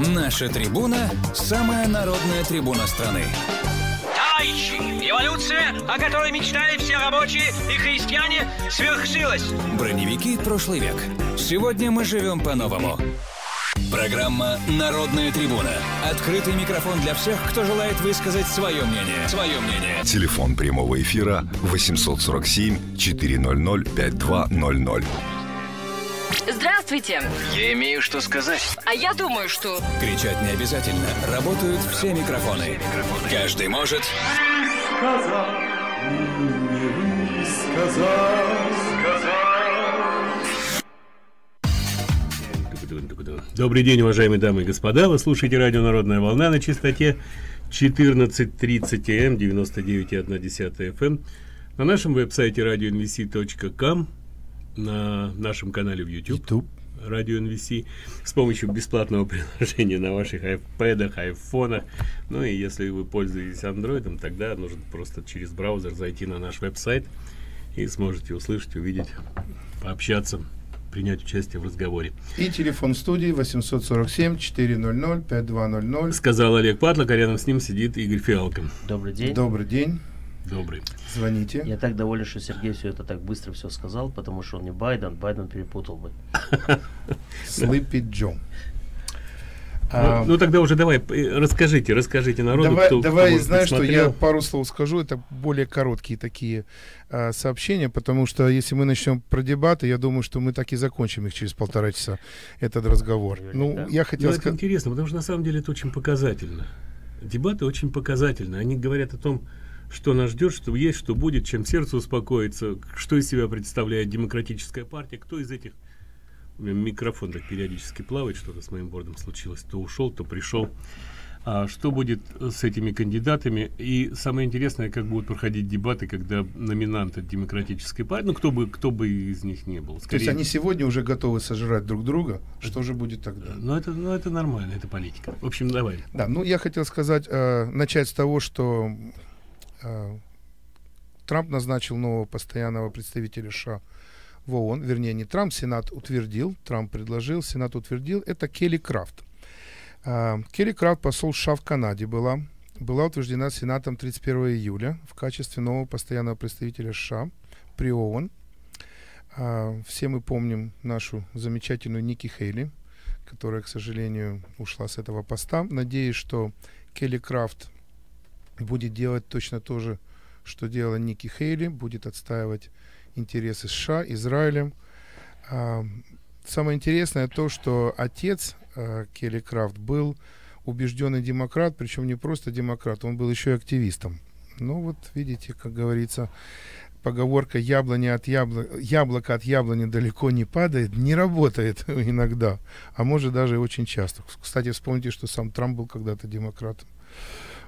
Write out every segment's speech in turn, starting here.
Наша трибуна – самая народная трибуна страны. Товарищи, революция, о которой мечтали все рабочие и крестьяне, свершилась. Броневики прошлый век. Сегодня мы живем по-новому. Программа «Народная трибуна». Открытый микрофон для всех, кто желает высказать свое мнение. Свое мнение. Телефон прямого эфира 847 400 5200. Здравствуйте. Я имею что сказать. А я думаю, что... Кричать не обязательно. Работают все микрофоны. Каждый может... Добрый день, уважаемые дамы и господа. Вы слушаете радио «Народная волна» на частоте 14.30 М, 99,1 FM. На нашем веб-сайте radioinvc.com, на нашем канале в YouTube, YouTube. Радио NVC, с помощью бесплатного приложения на ваших iPad, айфонах. Ну и если вы пользуетесь Android, тогда нужно просто через браузер зайти на наш веб-сайт и сможете услышать, увидеть, пообщаться, принять участие в разговоре. И телефон студии 847 400 5200. Сказал Олег Патлок, а рядом с ним сидит Игорь Фиалко. Добрый день. Добрый день. Добрый. Звоните. Я так доволен, что Сергей все это так быстро все сказал, потому что он не Байден, Байден перепутал бы. Sleepy Joe. Ну, А, ну, тогда уже давай, э, расскажите, расскажите народу, давай, кто, кто, давай может, знаешь, что я пару слов скажу. Это более короткие такие а, сообщения, потому что если мы начнем про дебаты, я думаю, что мы так и закончим их через полтора часа, этот разговор. Ну, Наверняка. я Ну, хотел это сказать... интересно, потому что на самом деле это очень показательно. Дебаты очень показательны. Они говорят о том, что нас ждет, что есть, что будет, чем сердце успокоится, что из себя представляет демократическая партия, кто из этих микрофон так периодически плавает, что-то с моим бордом случилось, то ушел, то пришел. А что будет с этими кандидатами? И самое интересное, как будут проходить дебаты, когда номинанты демократической партии, ну кто бы, кто бы из них не был. То есть скорее- они сегодня уже готовы сожрать друг друга. Что же будет тогда? Ну это, ну это нормально, это политика. В общем, давай. Да, ну я хотел сказать, э, начать с того, что Трамп назначил нового постоянного представителя США в ООН, вернее не Трамп, Сенат утвердил, Трамп предложил, Сенат утвердил, это Келли Крафт. Э, Келли Крафт, посол США в Канаде была, была утверждена Сенатом 31 июля в качестве нового постоянного представителя США при ООН. Э, Все мы помним нашу замечательную Ники Хейли, которая, к сожалению, ушла с этого поста. Надеюсь, что Келли Крафт будет делать точно то же, что делала Ники Хейли, будет отстаивать интересы США, Израиля. А, Самое интересное то, что отец а, Келли Крафт был убежденный демократ, причем не просто демократ, он был еще и активистом. Ну вот, видите, как говорится, поговорка яблони от ябло... яблоко от яблони далеко не падает, не работает иногда, а может даже очень часто. Кстати, вспомните, что сам Трамп был когда-то демократом.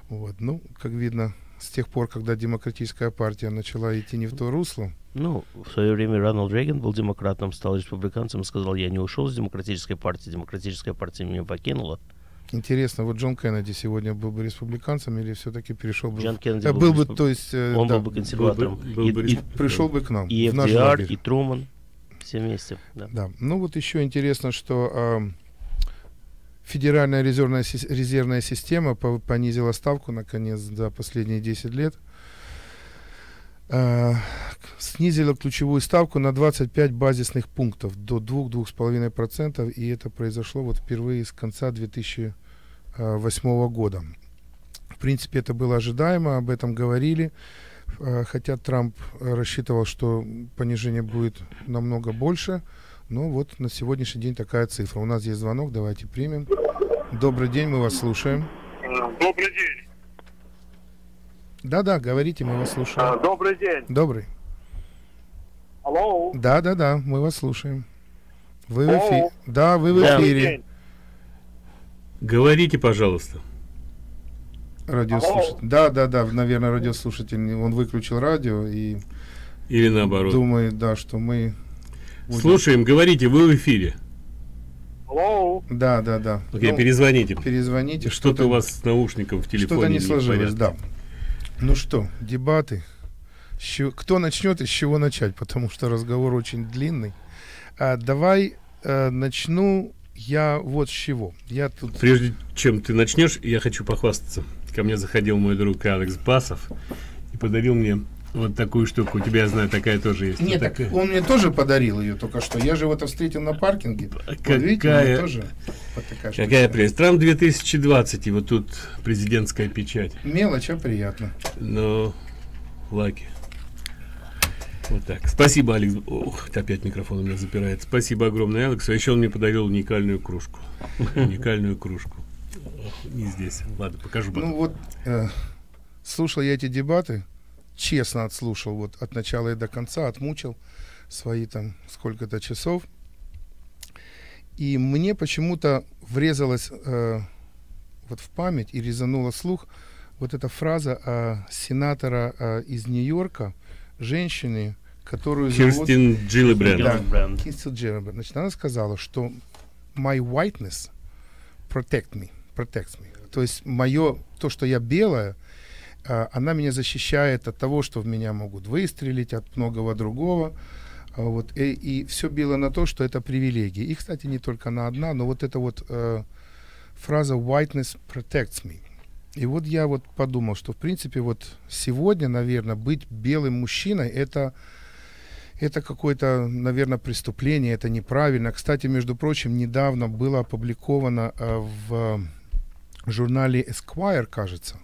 Вот. Ну, как видно, с тех пор, когда демократическая партия начала идти не в то русло, Ну, в свое время Рональд Рейган был демократом, стал республиканцем и сказал, я не ушел с демократической партии, демократическая партия меня покинула. интересно, вот Джон Кеннеди сегодня был бы республиканцем или все-таки перешел бы... Джон Кеннеди Э, был был бы то есть... э, Он да, был бы консерватором. Был бы- был бы и, пришел бы к нам, и FDR, лагерь. и Труман, все вместе. Да. Да. Ну вот еще интересно, что ам, Федеральная резервная, резервная система по- понизила ставку наконец за последние 10 лет. А, снизила ключевую ставку на 25 базисных пунктов до 2-2,5%, и это произошло вот впервые с конца 2008 года. В принципе, это было ожидаемо, об этом говорили, А, хотя Трамп рассчитывал, что понижение будет намного больше, но вот на сегодняшний день такая цифра. У нас есть звонок, давайте примем. Добрый день, мы вас слушаем. Добрый день. Да-да, говорите, мы вас А, слушаем. Добрый день. Добрый. Алло. Да-да-да, мы вас слушаем. Вы в эфире. Алло. Да, вы в Да. Эфире. день. Говорите, пожалуйста. Радиослушатель. Да-да-да, наверное, радиослушатель. Он выключил радио и Или наоборот. думает, да, что мы... будем- Слушаем, говорите, вы в эфире. Алло. Да, да, да. Окей, Ну, перезвоните. перезвоните. Что-то у вас с наушником в телефоне Что-то не в сложилось, да. Ну что, дебаты. Кто начнет и с чего начать? Потому что разговор очень длинный. А, давай э, начну я вот с чего. Я тут... Прежде чем ты начнешь, я хочу похвастаться. Ко мне заходил мой друг Алекс Басов и подарил мне вот такую штуку. У тебя, я знаю, такая тоже есть. Нет, Вот так такая. он мне тоже подарил ее только что. Я же его это встретил на паркинге. Вот Какая- видите, у меня тоже вот такая штука. Какая прелесть. Трамп 2020, и вот тут президентская печать. Мелочь, а приятно. Но лаки. Вот так. Спасибо, Алекс. Ох, опять микрофон у меня запирает. Спасибо огромное, Алекс. А еще он мне подарил уникальную кружку. Уникальную кружку. Не здесь. Ладно, покажу. Ну вот, э, слушал я эти дебаты, честно отслушал, вот от начала и до конца, отмучил свои там сколько-то часов. И мне почему-то врезалась э, вот в память и резанула слух вот эта фраза э, сенатора э, из Нью-Йорка, женщины, которую зовут... Кирстин Джиллибренд. Да. Кирстин Джиллибренд. Значит, она сказала, что my whiteness protect me, protects me. То есть мое, то, что я белая, она меня защищает от того, что в меня могут выстрелить, от многого другого. А, Вот, и, и все бело на то, что это привилегии. И, кстати, не только она одна, но вот эта вот э, фраза whiteness protects me. И вот я вот подумал, что, в принципе, вот сегодня, наверное, быть белым мужчиной, это это какое-то, наверное, преступление, это неправильно. Кстати, между прочим, недавно было опубликовано э, в журнале Esquire, кажется,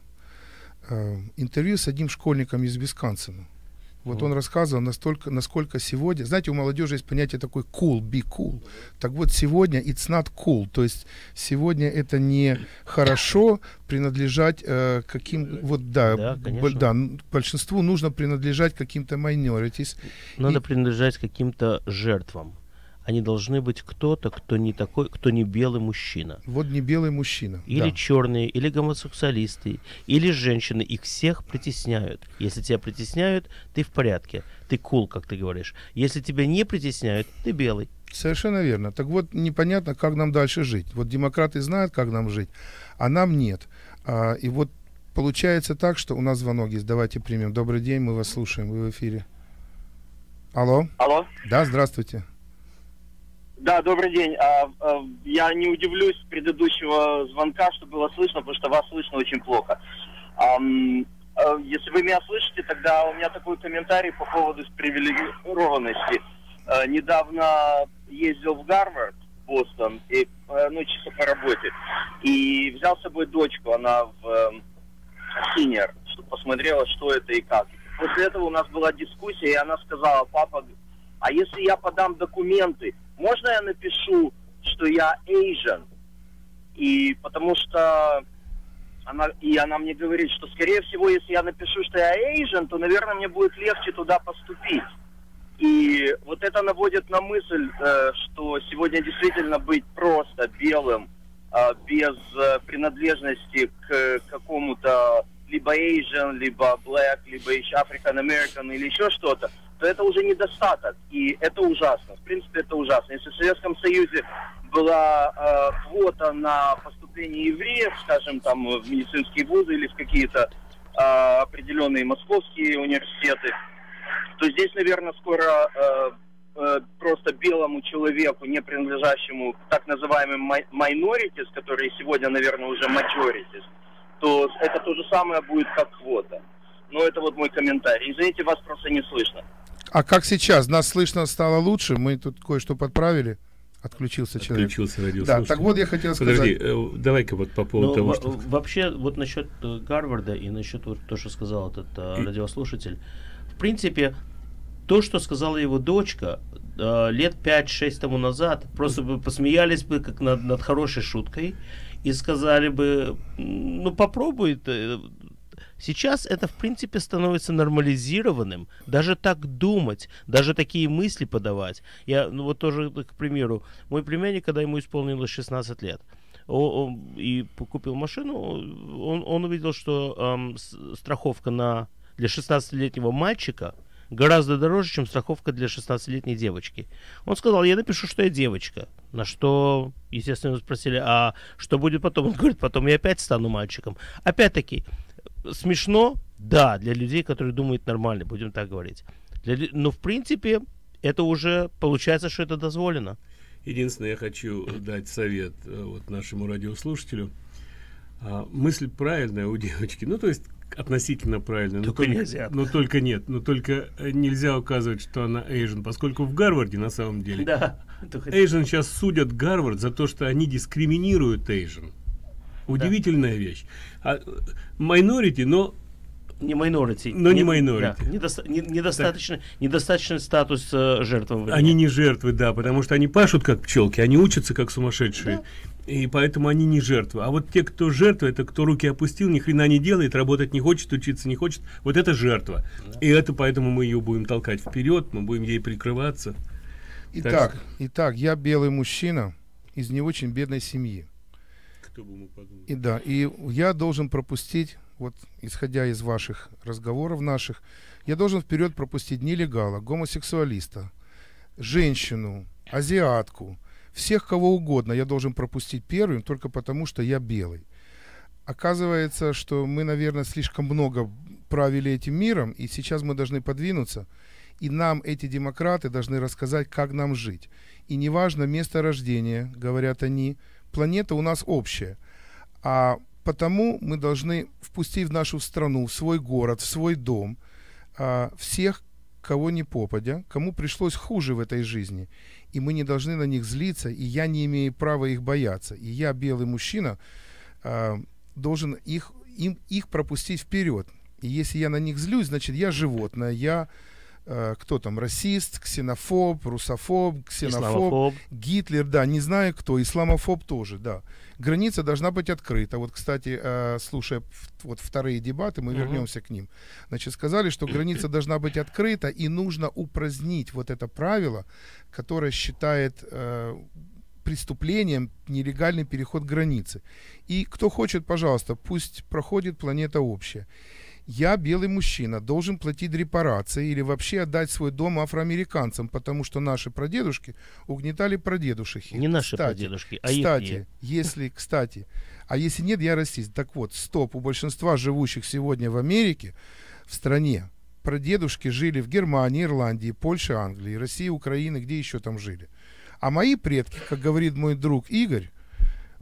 э, интервью с одним школьником из Висконсина. Вот он рассказывал, настолько, насколько сегодня... Знаете, у молодежи есть понятие такое cool, be cool. Так вот, сегодня it's not cool. То есть сегодня это не хорошо принадлежать э, каким... Вот да, Да, б- да, большинству нужно принадлежать каким-то minorities. Надо И- принадлежать каким-то жертвам. Они должны быть кто-то, кто не такой, кто не белый мужчина. Вот не белый мужчина. Или да. черные, или гомосексуалисты, или женщины. Их всех притесняют. Если тебя притесняют, ты в порядке. Ты кул, как ты говоришь. Если тебя не притесняют, ты белый. Совершенно верно. Так вот, непонятно, как нам дальше жить. Вот демократы знают, как нам жить, а нам нет. А, и вот получается так, что у нас звонок есть. Давайте примем. Добрый день, мы вас слушаем. Вы в эфире. Алло? Алло? Да, здравствуйте. Да, добрый день. А, а, я не удивлюсь предыдущего звонка, что было слышно, потому что вас слышно очень плохо. Ам, а, если вы меня слышите, тогда у меня такой комментарий по поводу привилегированности. А, недавно ездил в Гарвард, Бостон, и, э, ну, чисто по работе, и взял с собой дочку, она в эм, senior, чтобы посмотрела, что это и как. После этого у нас была дискуссия, и она сказала, папа, а если я подам документы, можно я напишу, что я Asian? И потому что она, и она мне говорит, что, скорее всего, если я напишу, что я Asian, то, наверное, мне будет легче туда поступить. И вот это наводит на мысль, э, что сегодня действительно быть просто белым, э, без э, принадлежности к какому-то либо Asian, либо Black, либо еще African American или еще что-то, то это уже недостаток. И это ужасно. В принципе, это ужасно. Если в Советском Союзе была э, квота на поступление евреев, скажем, там в медицинские вузы или в какие-то э, определенные московские университеты, то здесь, наверное, скоро э, э, просто белому человеку, не принадлежащему так называемым май- minorities, которые сегодня, наверное, уже majorities, то это то же самое будет, как квота. Но это вот мой комментарий. Извините, вас просто не слышно. А как сейчас? Нас слышно стало лучше? Мы тут кое-что подправили. Отключился человек. Отключился радиослушатель. Да, так вот я хотел сказать. Подожди, э, давай-ка вот по поводу Но того, во- что... Вообще, вот насчет э, Гарварда и насчет вот то, что сказал этот э, радиослушатель. В принципе, то, что сказала его дочка э, лет 5-6 тому назад, просто бы посмеялись бы как над, над хорошей шуткой и сказали бы, «М, ну попробуй. Ты». Сейчас это, в принципе, становится нормализированным. Даже так думать, даже такие мысли подавать. Я, ну вот тоже, к примеру, мой племянник, когда ему исполнилось 16 лет, о- он- и купил машину, он, он увидел, что эм, страховка на, для 16-летнего мальчика гораздо дороже, чем страховка для 16-летней девочки. Он сказал, я напишу, что я девочка. На что, естественно, спросили, а что будет потом? Он говорит, потом я опять стану мальчиком. Опять-таки, смешно, да, для людей, которые думают нормально, будем так говорить. Для но, в принципе, это уже получается, что это дозволено. Единственное, я хочу дать совет э, вот нашему радиослушателю. А, мысль правильная у девочки, ну то есть относительно правильная, но Только только, нельзя. но только нет, но только э, нельзя указывать, что она Asian, поскольку в Гарварде на самом деле Да. только- Asian сейчас судят Гарвард за то, что они дискриминируют Asian. Удивительная вещь. А, Minority, но Не minority. Но не minority. да, недоста- не- недостаточно, недостаточный статус э, жертвы. Они не жертвы, да, потому что они пашут как пчелки, они учатся как сумасшедшие. И поэтому они не жертвы. А вот те, кто жертва, это кто руки опустил, ни хрена не делает, работать не хочет, учиться не хочет. Вот это жертва. И это поэтому мы ее будем толкать вперед, мы будем ей прикрываться. Итак, итак, я белый мужчина из не очень бедной семьи. Кто бы мог подумать. И да, и я должен пропустить, вот исходя из ваших разговоров наших, я должен вперед пропустить нелегала, гомосексуалиста, женщину, азиатку, всех кого угодно я должен пропустить первым только потому, что я белый. Оказывается, что мы, наверное, слишком много правили этим миром, и сейчас мы должны подвинуться, и нам эти демократы должны рассказать, как нам жить. И неважно место рождения, говорят они, планета у нас общая. А потому мы должны впустить в нашу страну, в свой город, в свой дом а, всех, кого не попадя, кому пришлось хуже в этой жизни. И мы не должны на них злиться, и я не имею права их бояться. И я, белый мужчина, а, должен их, им, их пропустить вперед. И если я на них злюсь, значит, я животное, я кто там, расист, ксенофоб, русофоб, ксенофоб, Исламофоб. Гитлер, да, не знаю кто, исламофоб тоже, да. Граница должна быть открыта. Вот, кстати, э, слушая вот вторые дебаты, мы Мгм. вернемся к ним. Значит, сказали, что граница должна быть открыта, и нужно упразднить вот это правило, которое считает э, преступлением нелегальный переход границы. И кто хочет, пожалуйста, пусть проходит планета общая. Я, белый мужчина, должен платить репарации или вообще отдать свой дом афроамериканцам, потому что наши прадедушки угнетали прадедушек. их. Не наши Кстати, прадедушки, а Кстати, ихние. если, кстати, а если нет, я расист. Так вот, стоп, у большинства живущих сегодня в Америке, в стране, прадедушки жили в Германии, Ирландии, Польше, Англии, России, Украины, где еще там жили. А мои предки, как говорит мой друг Игорь,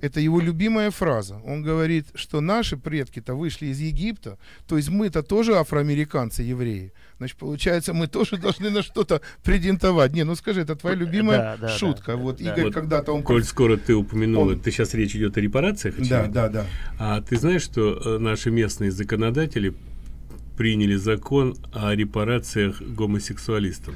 это его любимая фраза. Он говорит, что наши предки-то вышли из Египта, то есть мы-то тоже афроамериканцы, евреи. Значит, получается, мы тоже должны на что-то претендовать. Не, ну скажи, это твоя любимая Да, да, шутка. да, вот да. Игорь Вот, когда-то он... Коль скоро ты упомянул, Он- это сейчас речь идет о репарациях, Да, очевидно. да, да. А ты знаешь, что э, наши местные законодатели приняли закон о репарациях гомосексуалистам?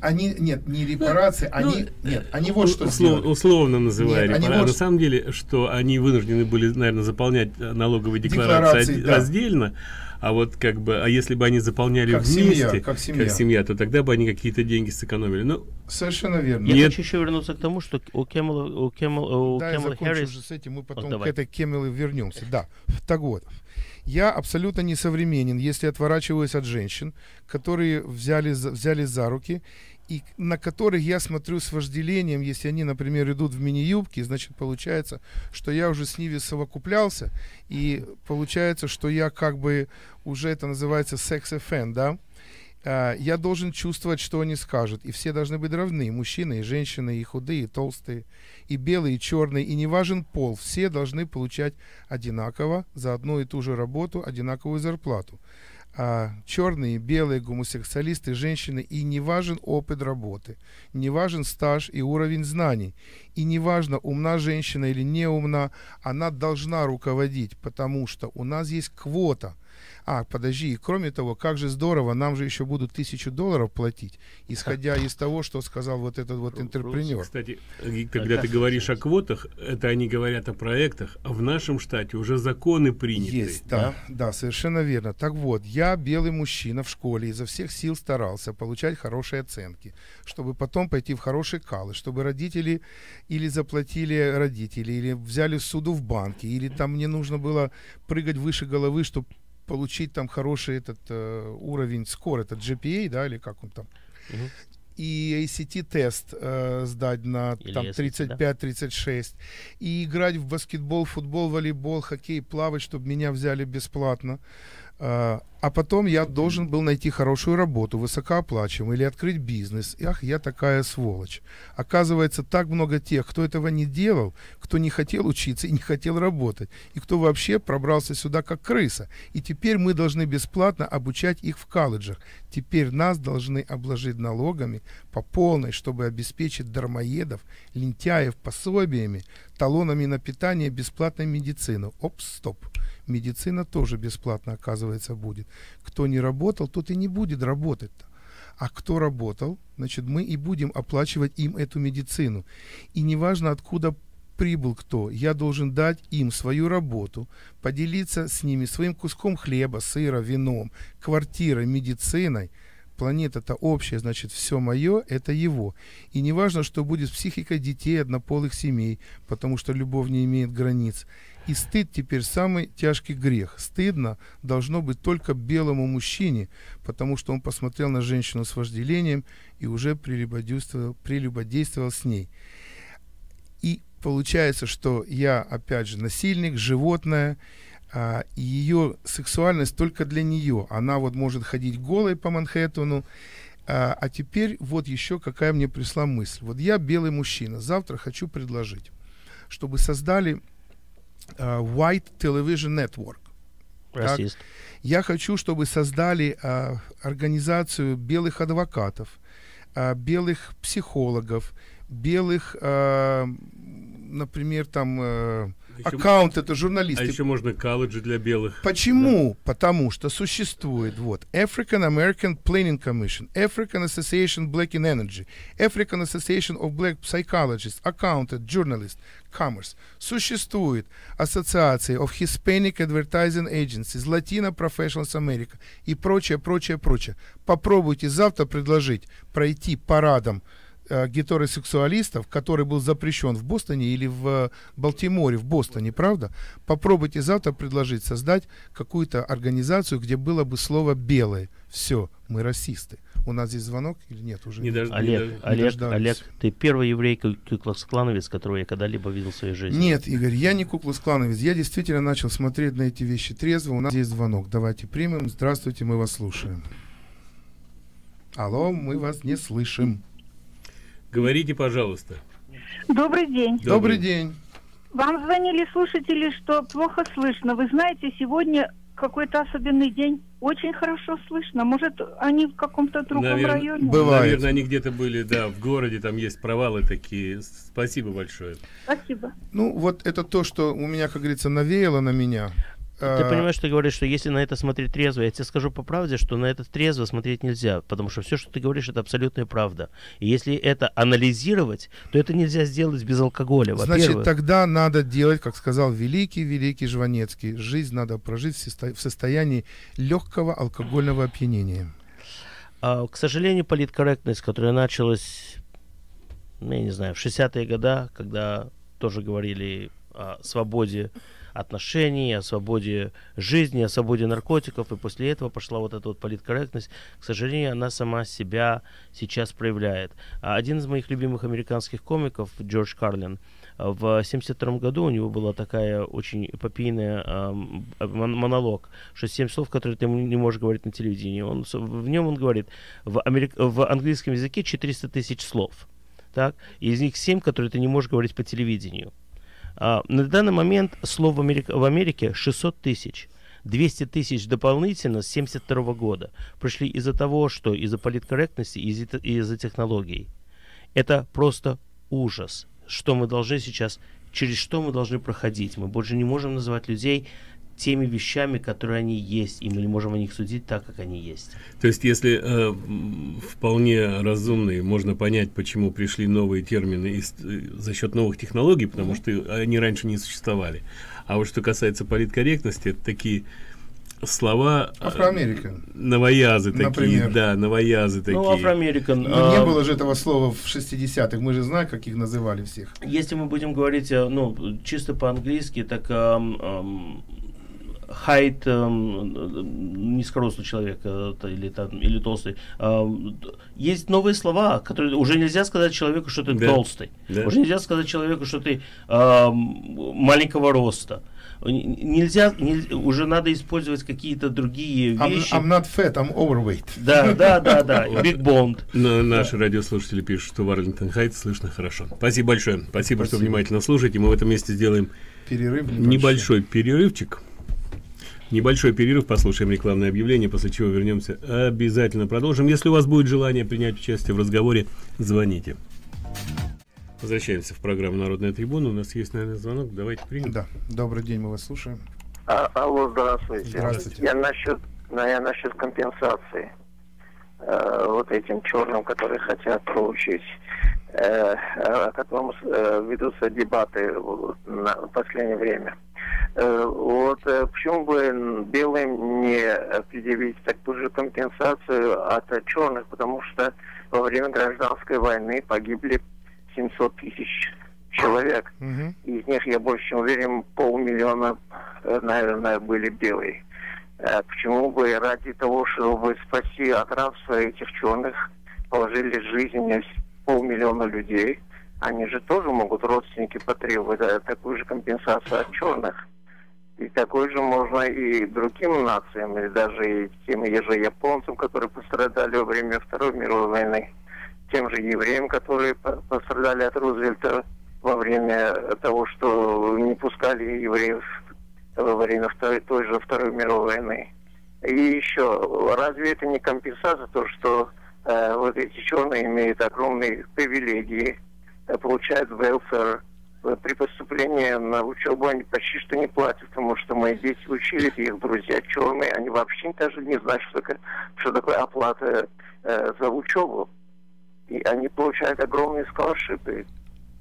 Они, нет, не репарации, Ну, они, нет, они вот что Услов- условно называя Нет, они репара- а вот на самом деле, что они вынуждены были, наверное, заполнять э, налоговые декларации, Декларации, од- да. раздельно, а вот как бы, а если бы они заполняли Как вместе, семья, как семья. то тогда бы они какие-то деньги сэкономили. Ну, Совершенно верно. Я Нет. хочу еще вернуться к тому, что у Кэмела, у Кэмела, у Да, я Кэмела закончу Хэррис... уже с этим, мы потом Вот к этой Кемелы вернемся. Да, так вот. Я абсолютно несовременен, если отворачиваюсь от женщин, которые взяли, взяли за руки, и на которых я смотрю с вожделением, если они, например, идут в мини-юбке, значит, получается, что я уже с ними совокуплялся, и получается, что я как бы уже это называется секс-эффен, да? А, я должен чувствовать, что они скажут. И все должны быть равны. Мужчины, и женщины, и худые, и толстые, и белые, и черные. И не важен пол. Все должны получать одинаково за одну и ту же работу одинаковую зарплату. А, черные, белые, гомосексуалисты, женщины. И не важен опыт работы. Не важен стаж и уровень знаний. И не важно, умна женщина или не умна, она должна руководить, потому что у нас есть квота. А, подожди, и кроме того, как же здорово, нам же еще будут тысячу долларов платить, исходя из того, что сказал вот этот вот интерпренер. кстати, когда ты говоришь о квотах, это они говорят о проектах, а в нашем штате уже законы приняты. Есть, да, да, совершенно верно. Так вот, я белый мужчина в школе изо всех сил старался получать хорошие оценки, чтобы потом пойти в хороший колледж, чтобы родители или заплатили родители, или взяли суду в банке, или там мне нужно было прыгать выше головы, чтобы получить там хороший этот э, уровень скор, этот GPA, да, или как он там. Мгм. И ACT-тест э, сдать на Или там SAT, да. 35-36. И играть в баскетбол, футбол, волейбол, хоккей, плавать, чтобы меня взяли бесплатно. А, а потом я должен был найти хорошую работу, высокооплачиваемую, или открыть бизнес. Ах, я такая сволочь. Оказывается, так много тех, кто этого не делал, кто не хотел учиться и не хотел работать, и кто вообще пробрался сюда как крыса. И теперь мы должны бесплатно обучать их в колледжах. Теперь нас должны обложить налогами по полной, чтобы обеспечить дармоедов, лентяев пособиями, талонами на питание, бесплатной медицину. Оп, стоп медицина тоже бесплатно, оказывается, будет. Кто не работал, тот и не будет работать. -то. А кто работал, значит, мы и будем оплачивать им эту медицину. И неважно, откуда прибыл кто, я должен дать им свою работу, поделиться с ними своим куском хлеба, сыра, вином, квартирой, медициной. Планета-то общая, значит, все мое – это его. И неважно, что будет с психикой детей однополых семей, потому что любовь не имеет границ. И стыд теперь самый тяжкий грех. Стыдно должно быть только белому мужчине, потому что он посмотрел на женщину с вожделением и уже прелюбодействовал, прелюбодействовал с ней. И получается, что я, опять же, насильник, животное, а, ее сексуальность только для нее. Она вот может ходить голой по Манхэттену, а, а теперь вот еще какая мне пришла мысль. Вот я белый мужчина, завтра хочу предложить, чтобы создали White Television Network. Расист. Так? Я хочу, чтобы создали uh, организацию белых адвокатов, uh, белых психологов, белых, uh, например, там uh, Аккаунт это журналисты. А еще можно колледжи для белых. Почему? Да. Потому что существует вот African American Planning Commission, African Association Black in Energy, African Association of Black Psychologists, Accountant, Journalist, Commerce. Существует Ассоциация of Hispanic Advertising Agencies, Latino Professionals America и прочее, прочее, прочее. Попробуйте завтра предложить пройти парадом э, гетеросексуалистов, который был запрещен в Бостоне или в Балтиморе, в Бостоне, правда? Попробуйте завтра предложить создать какую-то организацию, где было бы слово «белое». Все, мы расисты. У нас здесь звонок или нет уже? Не дож... Олег, не, Олег, не Олег, ты первый еврей куклакс-клановец, которого я когда-либо видел в своей жизни. Нет, Игорь, я не куклакс-клановец. Я действительно начал смотреть на эти вещи трезво. У нас здесь звонок. Давайте примем. Здравствуйте, мы вас слушаем. Алло, мы вас не слышим. Говорите, пожалуйста. Добрый день. Добрый, день. Вам звонили слушатели, что плохо слышно. Вы знаете, сегодня какой-то особенный день. Очень хорошо слышно. Может, они в каком-то другом Навер... районе? Бывает. Наверное, они где-то были, да, в городе, там есть провалы такие. Спасибо большое. Спасибо. Ну, вот это то, что у меня, как говорится, навеяло на меня. Ты а, понимаешь, ты говоришь, что если на это смотреть трезво, я тебе скажу по правде, что на это трезво смотреть нельзя, потому что все, что ты говоришь, это абсолютная правда. И если это анализировать, то это нельзя сделать без алкоголя. Значит, тогда надо делать, как сказал великий, великий Жванецкий, жизнь надо прожить в состоянии легкого алкогольного опьянения. А, к сожалению, политкорректность, которая началась, ну, я не знаю, в 60-е годы, когда тоже говорили о свободе отношений, о свободе жизни, о свободе наркотиков, и после этого пошла вот эта вот политкорректность. К сожалению, она сама себя сейчас проявляет. Один из моих любимых американских комиков, Джордж Карлин, в 1972 году у него была такая очень эпопейная э, монолог, что семь слов, которые ты не можешь говорить на телевидении. Он, в нем он говорит, в, америк... в английском языке 400 тысяч слов. Так? Из них 7, которые ты не можешь говорить по телевидению. А, на данный момент слов в, Америк... в Америке 600 тысяч. 200 тысяч дополнительно с 1972 года пришли из-за того, что из-за политкорректности и из-за, из технологий. Это просто ужас, что мы должны сейчас, через что мы должны проходить. Мы больше не можем называть людей теми вещами, которые они есть, и мы не можем о них судить так, как они есть. То есть, если э, вполне разумные, можно понять, почему пришли новые термины из, э, за счет новых технологий, потому mm-hmm. что они раньше не существовали. А вот что касается политкорректности, это такие слова э, Афроамерикан. Новоязы такие, Например. да, новоязы ну, такие. Ну, афроамерикан. Ну, а... Не было же этого слова в 60-х, мы же знаем, как их называли всех. Если мы будем говорить, э, ну, чисто по-английски, так um, um, хайт эм, низкорослый человек э, или, там, или толстый. Э, есть новые слова, которые уже нельзя сказать человеку, что ты да. толстый. Да. Уже нельзя сказать человеку, что ты э, маленького роста. Нельзя, нельзя, уже надо использовать какие-то другие вещи. I'm, I'm not fat, I'm overweight. Да, да, да, да. Big Bond. Но наши радиослушатели пишут, что в Арлингтон Хайтс слышно хорошо. Спасибо большое. Спасибо, Спасибо, что внимательно слушаете. Мы в этом месте сделаем перерыв небольшой перерывчик. Небольшой перерыв, послушаем рекламное объявление, после чего вернемся. Обязательно продолжим. Если у вас будет желание принять участие в разговоре, звоните. Возвращаемся в программу «Народная трибуна». У нас есть, наверное, звонок. Давайте примем. Да. Добрый день, мы вас слушаем. А, алло, здравствуйте. Здравствуйте. Я насчет, я насчет компенсации э, вот этим черным, которые хотят получить, о котором э, ведутся дебаты в, последнее время. Э, вот э, почему бы белым не предъявить такую же компенсацию от черных, потому что во время гражданской войны погибли 700 тысяч человек. Угу. Из них, я больше чем уверен, полмиллиона, э, наверное, были белые. Почему бы ради того, чтобы спасти от рабства этих черных, положили жизнь полмиллиона людей, они же тоже могут, родственники, потребовать такую же компенсацию от черных. И такой же можно и другим нациям, или даже и тем же японцам, которые пострадали во время Второй мировой войны, тем же евреям, которые пострадали от Рузвельта во время того, что не пускали евреев во время второй, той же Второй мировой войны. И еще, разве это не компенсация, то, что вот эти черные имеют огромные привилегии, э, получают welfare, Э, при поступлении на учебу они почти что не платят, потому что мои дети учились, их друзья черные, они вообще даже не знают, что такое, что такое оплата э, за учебу. И они получают огромные сколошипы.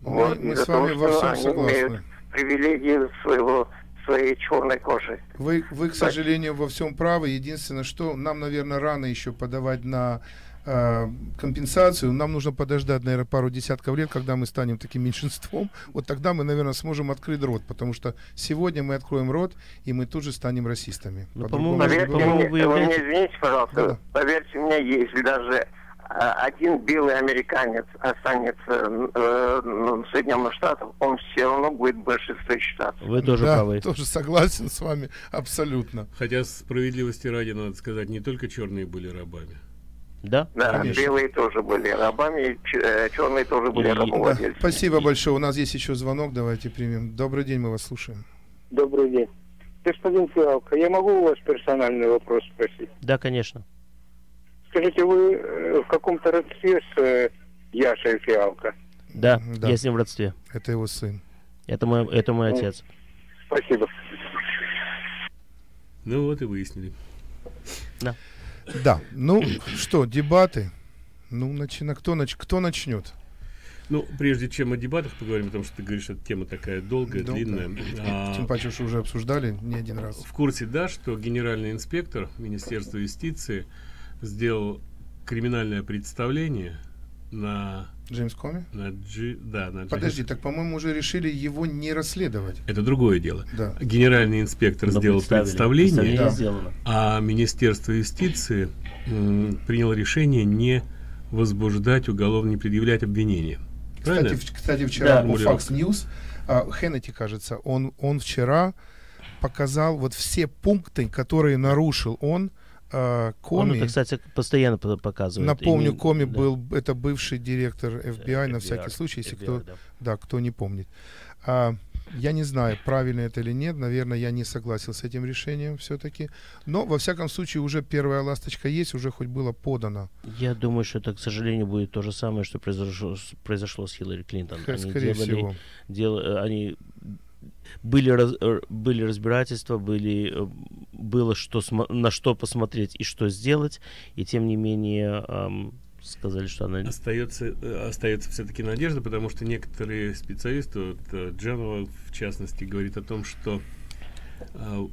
Мы, вот, мы с вами того, во всем согласны. привилегии своего своей черной кожи. Вы, вы, к сожалению, во всем правы. Единственное, что нам, наверное, рано еще подавать на Э, компенсацию, нам нужно подождать, наверное, пару десятков лет, когда мы станем таким меньшинством. Вот тогда мы, наверное, сможем открыть рот, потому что сегодня мы откроем рот, и мы тут же станем расистами. Ну, по-моему, поверьте мне, вы, вы мне извините, пожалуйста, да. поверьте мне, если даже а, один белый американец останется э, в Соединенных Штатах, он все равно будет большинство считаться. Вы тоже да, правы. тоже согласен с вами абсолютно. Хотя справедливости ради, надо сказать, не только черные были рабами. Да? Да, Конечно. белые тоже были рабами, э, черные тоже были рабовладельцами. Да. Спасибо большое. У нас есть еще звонок, давайте примем. Добрый день, мы вас слушаем. Добрый день. Господин Фиалка, я могу у вас персональный вопрос спросить? Да, конечно. Скажите, вы э, в каком-то родстве с э, Яшей Фиалка? Да, да, я с ним в родстве. Это его сын. Это мой, это мой ну, отец. Спасибо. Ну вот и выяснили. Да. Да, ну что, дебаты? Ну, начина, кто, нач, кто начнет? Ну, прежде чем о дебатах поговорим, потому что ты говоришь, что тема такая долгая, Долго. длинная. А, Тем паче, что уже обсуждали не один раз. В курсе, да, что генеральный инспектор Министерства юстиции сделал криминальное представление на Джеймс Коми? На Джи, да, на Подожди, так, по-моему, уже решили его не расследовать. Это другое дело. Да. Генеральный инспектор Но сделал представление, да. а Министерство юстиции приняло решение не возбуждать уголовно, не предъявлять обвинения. Кстати, в, кстати вчера да. у Fox News, а, Хеннети, кажется, он, он вчера показал вот все пункты, которые нарушил он, Коми, Он это, кстати, постоянно показывает. Напомню, не, Коми да. был это бывший директор FBI, FBI на всякий случай, если FBI, кто, да. да, кто не помнит. А, я не знаю, правильно это или нет. Наверное, я не согласен с этим решением все-таки. Но, во всяком случае, уже первая ласточка есть, уже хоть было подано. Я думаю, что это, к сожалению, будет то же самое, что произошло, произошло с Хиллари Клинтон. Они Скорее делали, всего. Дел, э, они были, раз, э, были разбирательства, были, э, было что, на что посмотреть и что сделать, и тем не менее эм, сказали, что она... Остается, э, остается все-таки надежда, потому что некоторые специалисты, вот Джанова в частности, говорит о том, что э,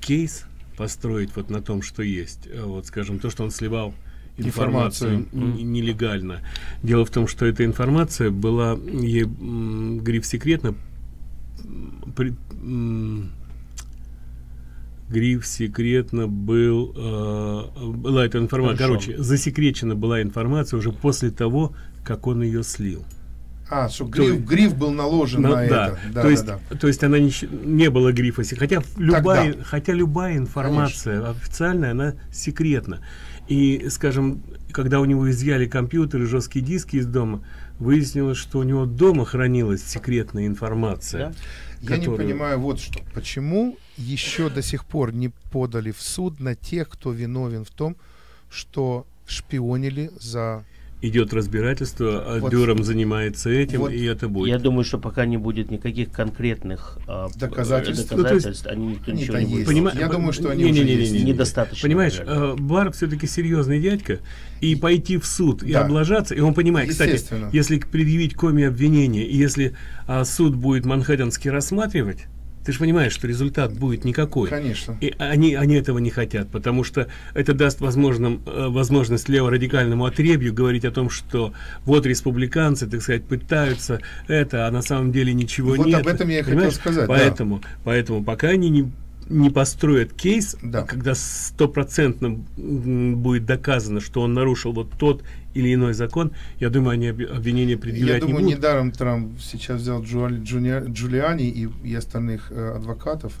кейс построить вот на том, что есть, вот скажем, то, что он сливал информацию, информацию. нелегально. Дело в том, что эта информация была, ей гриф секретно при, Гриф секретно был, э, была эта информация, Хорошо. короче, засекречена была информация уже после того, как он ее слил. А, что То- гриф, гриф был наложен Ну, на да. это. Да, то, есть, да, то есть она не, не было грифа, хотя любая, Тогда. хотя любая информация официальная, она секретна. И, скажем, когда у него изъяли компьютеры, жесткие диски из дома, выяснилось, что у него дома хранилась секретная информация. Я не которую- понимаю вот что. Почему еще до сих пор не подали в суд на тех, кто виновен в том, что шпионили за... Идет разбирательство, а Вот- Дюром занимается этим, вот и это будет. Я думаю, что пока не будет никаких конкретных а, Доказательств. э, Ну, есть- доказательств, они никто ничего не будет. Понима- Я думаю, что они Не-не-не-не-не. уже есть. Недостаточно. Понимаешь, э, Барк все-таки серьезный дядька, и пойти в суд и Да. облажаться, и он понимает, кстати, если предъявить коме обвинения, и если а, суд будет манхэттенский рассматривать, ты же понимаешь, что результат будет никакой. Конечно. И они, они этого не хотят, потому что это даст возможным, э, возможность леворадикальному отребью говорить о том, что вот республиканцы, так сказать, пытаются это, а на самом деле ничего Вот нет. об этом я и хотел сказать, да. Поэтому, поэтому пока они не, не построят кейс, Да. когда стопроцентно будет доказано, что он нарушил вот тот или иной закон, я думаю, они обвинения Я предъявлять думаю, не будут. недаром Трамп сейчас взял Джуали- Джуни- Джулиани и, и остальных э, адвокатов.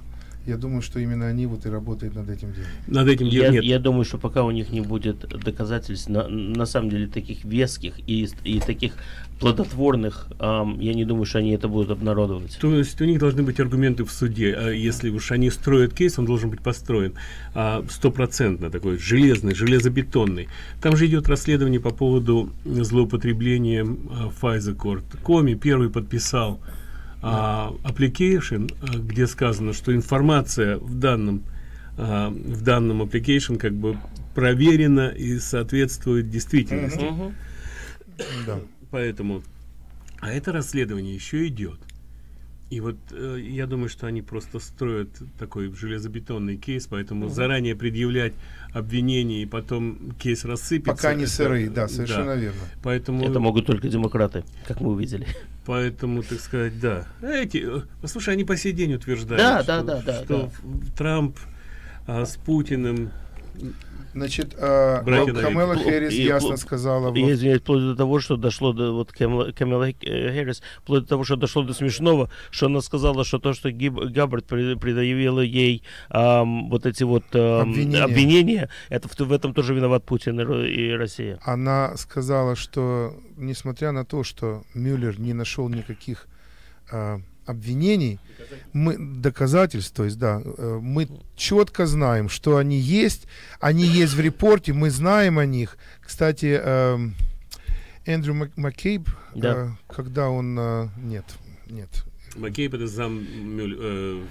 Я думаю, что именно они вот и работают над этим делом. Над этим Я, делом нет. я думаю, что пока у них не будет доказательств, на, на самом деле, таких веских и, и таких плодотворных, ам, я не думаю, что они это будут обнародовать. То есть у них должны быть аргументы в суде. А если уж они строят кейс, он должен быть построен а, стопроцентно такой железный, железобетонный. Там же идет расследование по поводу злоупотребления а, Pfizer Court. Коми первый подписал а, application, а, где сказано, что информация в данном а, в данном application как бы проверена и соответствует действительности. Да. Поэтому, а это расследование еще идет. И вот э, я думаю, что они просто строят такой железобетонный кейс, поэтому заранее предъявлять обвинения и потом кейс рассыпется. Пока не это- сырые, да, совершенно верно. Поэтому, Это могут только демократы, как мы увидели. поэтому, так сказать, да. Эти, э, слушай, они по сей день утверждают, Да, что, да, да, да, что да. Трамп а, с Путиным Значит, э, Камела. Хэрис И- ясно и- сказала... Я извиняюсь, вплоть до того, что дошло до вот Камела, Камела э, Хэрис, вплоть до того, что дошло до смешного, что она сказала, что то, что Гиб, Габбард предъявила ей ам, вот эти вот ам, Обвинения. обвинения, это в, в этом тоже виноват Путин и, и Россия. Она сказала, что несмотря на то, что Мюллер не нашел никаких а, обвинений, мы доказательств, то есть да, э, мы четко знаем, что они есть, они есть в репорте, мы знаем о них. Кстати, эм, Эндрю Мак- Маккейб, Да. э, когда он э, нет, нет, Маккейб это зам э,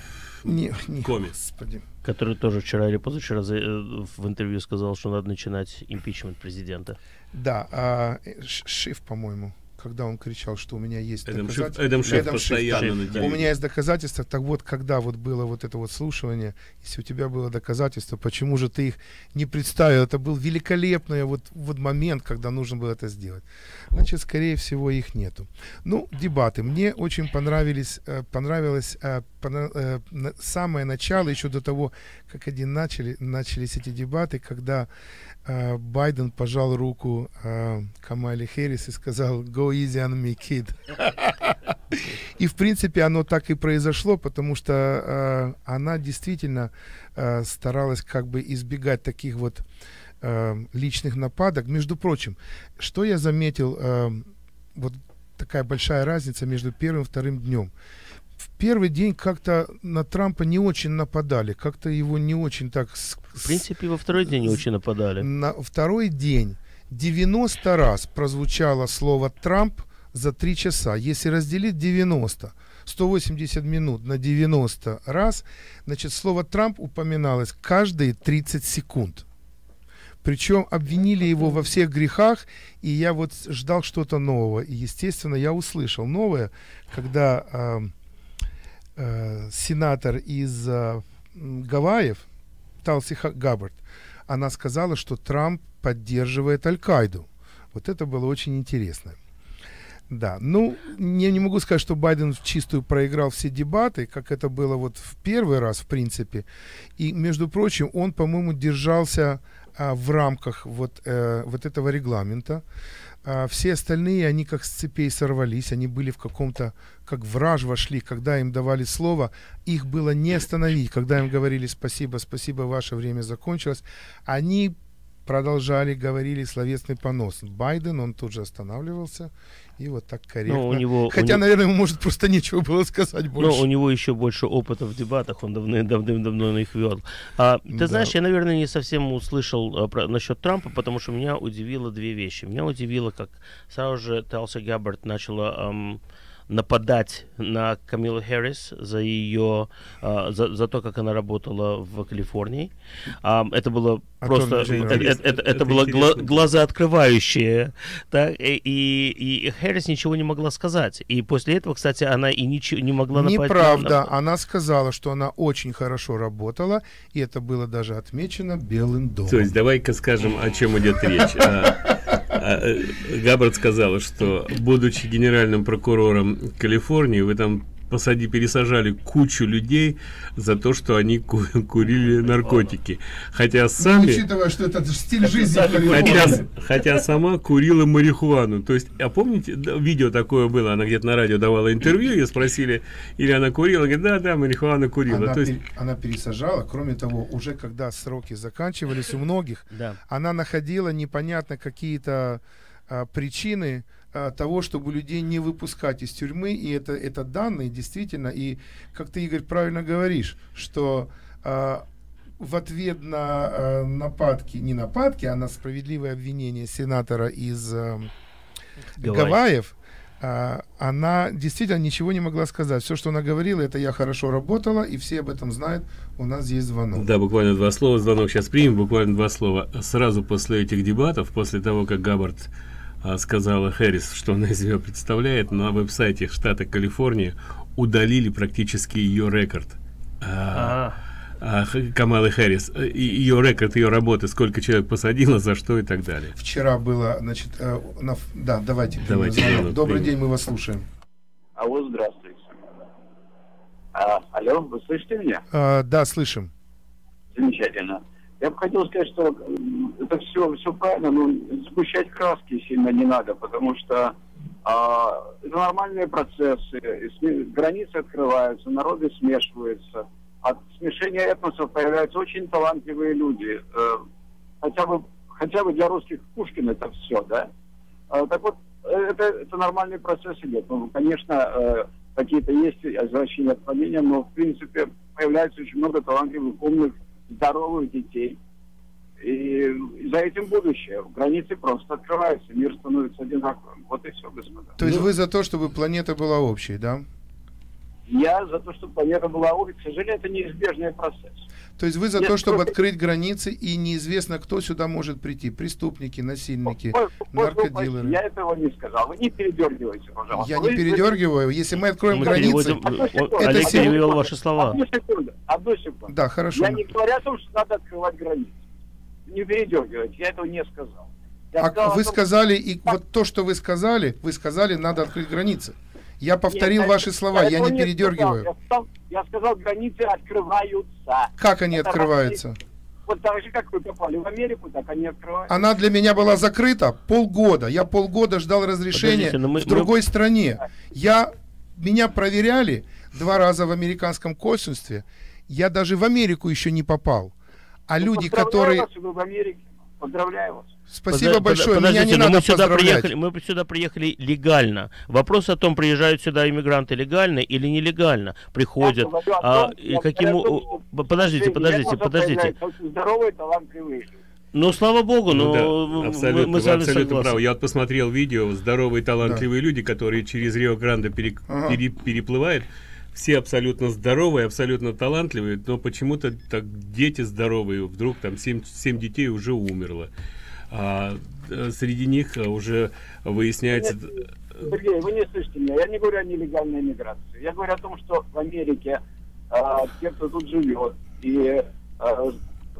не, не, Коми. господи. Который тоже вчера или позавчера за- в интервью сказал, что надо начинать импичмент президента. Да, а, Шиф, по-моему, когда он кричал, что у меня есть Эдам Шиф, доказательства. Эдам Шиф Эдам Шиф, постоянно да. на У меня есть доказательства. Так вот, когда вот было вот это вот слушание, если у тебя было доказательство, почему же ты их не представил? Это был великолепный вот, вот момент, когда нужно было это сделать. Значит, скорее всего, их нету. Ну, дебаты. Мне очень понравились, э, понравилось э, э, самое начало, еще до того, как они начали, начались эти дебаты, когда Байден пожал руку э, Камали Хэрис и сказал «Go easy on me, kid». И, в принципе, оно так и произошло, потому что э, она действительно старалась как бы избегать таких вот личных нападок. Между прочим, что я заметил, вот такая большая разница между первым и вторым днем. В первый день как-то на Трампа не очень нападали, как-то его не очень так... с- В принципе, во второй день очень нападали. на второй день 90 раз прозвучало слово «Трамп» за 3 часа. Если разделить 90, 180 минут на 90 раз, значит, слово «Трамп» упоминалось каждые 30 секунд. Причем обвинили его во всех грехах, и я вот ждал что-то нового. И, естественно, я услышал новое, когда эм, э, сенатор из э, Гавайев, Талси Габбард, она сказала, что Трамп поддерживает Аль-Каиду. Вот это было очень интересно. Да, ну, я не могу сказать, что Байден в чистую проиграл все дебаты, как это было вот в первый раз, в принципе. И, между прочим, он, по-моему, держался а, в рамках вот, э, вот этого регламента. А, все остальные, они как с цепей сорвались, они были в каком-то, как враж вошли, когда им давали слово, их было не остановить, когда им говорили спасибо, спасибо, ваше время закончилось, они продолжали, говорили словесный понос. Байден, он тут же останавливался и вот так корректно. Ну, у него, Хотя, у него... наверное, ему, может, просто нечего было сказать больше. Но у него еще больше опыта в дебатах, он давным- давным-давно их вел. А, ты Да. знаешь, я, наверное, не совсем услышал а, про, насчет Трампа, потому что меня удивило две вещи. Меня удивило, как сразу же Телси Габбард начала ам, нападать на Камилу Хэррис за ее, а, за, за то, как она работала в Калифорнии. Ам, это было А просто, это, это- это- это- было гла- интересно. глазооткрывающее. Так, и, и, и Хэррис ничего не могла сказать. И после этого, кстати, она и ничего не могла напасть на- Неправда. на- Она сказала, что она очень хорошо работала, и это было даже отмечено Белым домом. То есть давай-ка скажем, о чем идет речь. А, э, Габбард сказала, что, будучи генеральным прокурором Калифорнии, вы там посади, пересажали кучу людей за то, что они ку- курили наркотики. Хотя сами... Учитывая, что это стиль жизни Хотя, хотя сама курила марихуану. То есть, а помните, да, видео такое было, она где-то на радио давала интервью, ее спросили, или она курила, говорит, да, да, марихуану курила. Она, То есть, пер- она пересажала, кроме того, уже когда сроки заканчивались у многих, Да. она находила непонятно какие-то а, причины того, чтобы людей не выпускать из тюрьмы, и это, это данные действительно, и как ты, Игорь, правильно говоришь, что а, в ответ на а, нападки, не нападки, а на справедливое обвинение сенатора из Гавайи. Гавайев, а, она действительно ничего не могла сказать. Все, что она говорила, это я хорошо работала, и все об этом знают. У нас есть звонок. Да, буквально два слова. Звонок сейчас примем, буквально два слова. Сразу после этих дебатов, после того, как Габбард сказала Хэрис, что она из себя представляет, на веб-сайте штата Калифорния удалили практически ее рекорд. А, а, Камалы Хэрис. э, Ее рекорд, ее работы, сколько человек посадила, за что и так далее. Вчера было, значит, э, на да, давайте. Давайте Добрый примем. день, мы вас слушаем. Алло, здравствуйте. А, алло, вы слышите меня? А, да, слышим. Замечательно. Я бы хотел сказать, что это все, все правильно, но сгущать краски сильно не надо, потому что а, нормальные процессы, границы открываются, народы смешиваются. От смешения этносов появляются очень талантливые люди. Э, хотя бы хотя бы для русских Пушкин это все, да? А, так вот, э, это, это нормальный процесс идет. Ну, конечно, э, какие-то есть извращения, отклонения, но, в принципе, появляется очень много талантливых, умных, здоровых детей. И за этим будущее. Границы просто открываются, мир становится одинаковым. Вот и все, господа. То есть вы за то, чтобы планета была общей, да? Я за то, чтобы планета была общей. К сожалению, это неизбежный процесс. То есть вы за Нет, то, чтобы просто- открыть границы, и неизвестно, кто сюда может прийти. Преступники, насильники, Ой, наркодилеры. Я этого не сказал. Вы не передергивайте, пожалуйста. Я Вы- не вы- передергиваю. Если мы откроем Мы границы... переводим- Одну секунду. О, Олег Это перевел ваши слова. Одну секунду. Одну секунду. Да, хорошо. Я не говорю о том, что надо открывать границы. Не передергивайте, я этого не сказал. Я А сказал вы том, сказали, и вот то, что вы сказали, вы сказали, надо открыть границы. Я повторил Нет, ваши слова, я не передергиваю. сказал. Я сказал, я сказал, границы открываются. Как они Это открываются? Вот так же, как вы попали в Америку, так они открываются. Она для меня была закрыта полгода. Я полгода ждал разрешения но мы- в другой стране. Я, меня проверяли два раза в американском консульстве. Я даже в Америку еще не попал. А люди, Поздравляю которые... вас, вы в Америке. Поздравляю вас. Спасибо Подо- большое, подождите, меня не но надо мы сюда приехали, мы сюда приехали легально. Вопрос о том, приезжают сюда иммигранты легально или нелегально, приходят. Я А, и я каким... том, Подождите, подождите, подождите. талантливые люди. Ну, слава богу, Ну но да, мы- абсолютно, мы вы с вами абсолютно согласны. правы. Я вот посмотрел видео, здоровые, талантливые люди, которые через Рио-Гранде пере- Ага. пере- переплывают. Все абсолютно здоровые, абсолютно талантливые, но почему-то так дети здоровые, вдруг там 7, семь детей уже умерло. А э, среди них э, уже выясняется... Сергей, вы не слышите меня. Я не говорю о нелегальной миграции. Я говорю о том, что в Америке а, те, кто тут живет, и, а,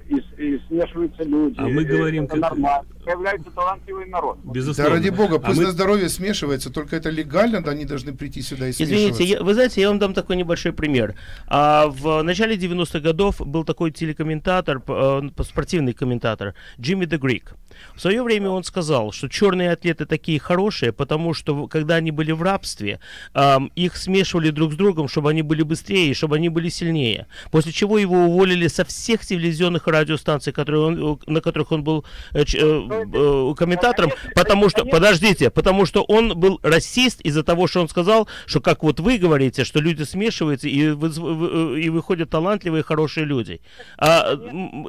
и, и смешиваются люди. А мы говорим, это как- нормально. Появляется талантливый народ. Да ради бога, А пусть мы- на здоровье смешивается, только это легально, да, они должны прийти сюда и Извините, я- вы знаете, я вам дам такой небольшой пример. А, в начале 90-х годов был такой телекомментатор, э, спортивный комментатор, Джимми Де Грик. В свое время он сказал, что черные атлеты такие хорошие, потому что когда они были в рабстве, ам, их смешивали друг с другом, чтобы они были быстрее, чтобы они были сильнее. После чего его уволили со всех телевизионных радиостанций, которые он, э, на которых он был э, э, э, комментатором, потому что, подождите, потому что он был расист из-за того, что он сказал, что как вот вы говорите, что люди смешиваются и, вы- вы- и выходят талантливые, хорошие люди. А,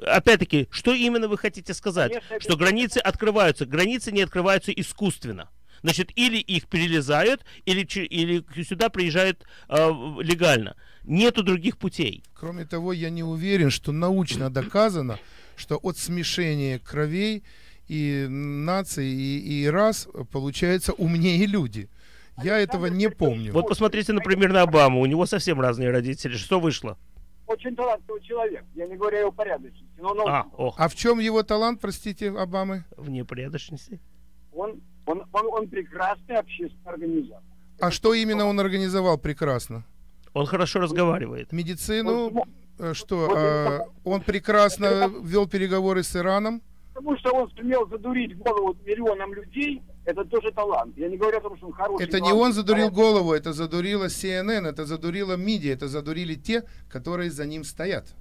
опять-таки, что именно вы хотите сказать? Что границы открываются. Границы не открываются искусственно. Значит, или их перелезают, или, че- или сюда приезжают в- легально. Нету других путей. Кроме того, я не уверен, что научно доказано, что от смешения кровей и наций и, и рас получаются умнее люди. Я этого не помню. Вот посмотрите, например, на Обаму. У него совсем разные родители. Что вышло? Очень талантливый человек. Я не говорю о его порядочности. Но он, А, ох, А в чем его талант, простите, Обамы? в непорядочности. он, он, он, он прекрасный общественный организатор. А что именно он организовал прекрасно? Он хорошо разговаривает. Медицину? Э, Что? э, Он прекрасно вел переговоры с Ираном? Потому что он сумел задурить голову миллионам людей, это тоже талант. Я не говорю о том, что он хороший. Это не талант. он задурил голову, это задурило CNN, это задурило медиа, это задурили те, которые за ним стоят.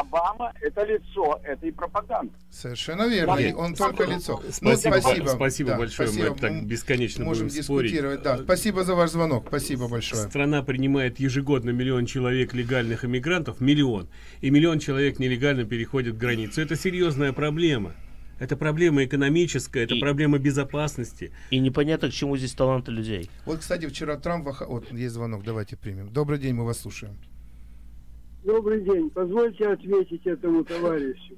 Обама – это лицо этой пропаганды. Совершенно верно. Нет. Он только лицо. Спасибо, Ну, спасибо. спасибо Да, большое. спасибо. Мы так бесконечно Можем будем спорить. дискутировать. Да, спасибо за ваш звонок. Спасибо большое. Страна принимает ежегодно миллион человек легальных иммигрантов, миллион, и миллион человек нелегально переходит границу. Это серьезная проблема. Это проблема экономическая, это И- проблема безопасности. И непонятно, к чему здесь таланты людей. Вот, кстати, вчера Трамп... Вот, есть звонок, давайте примем. Добрый день, мы вас слушаем. Добрый день. Позвольте ответить этому товарищу.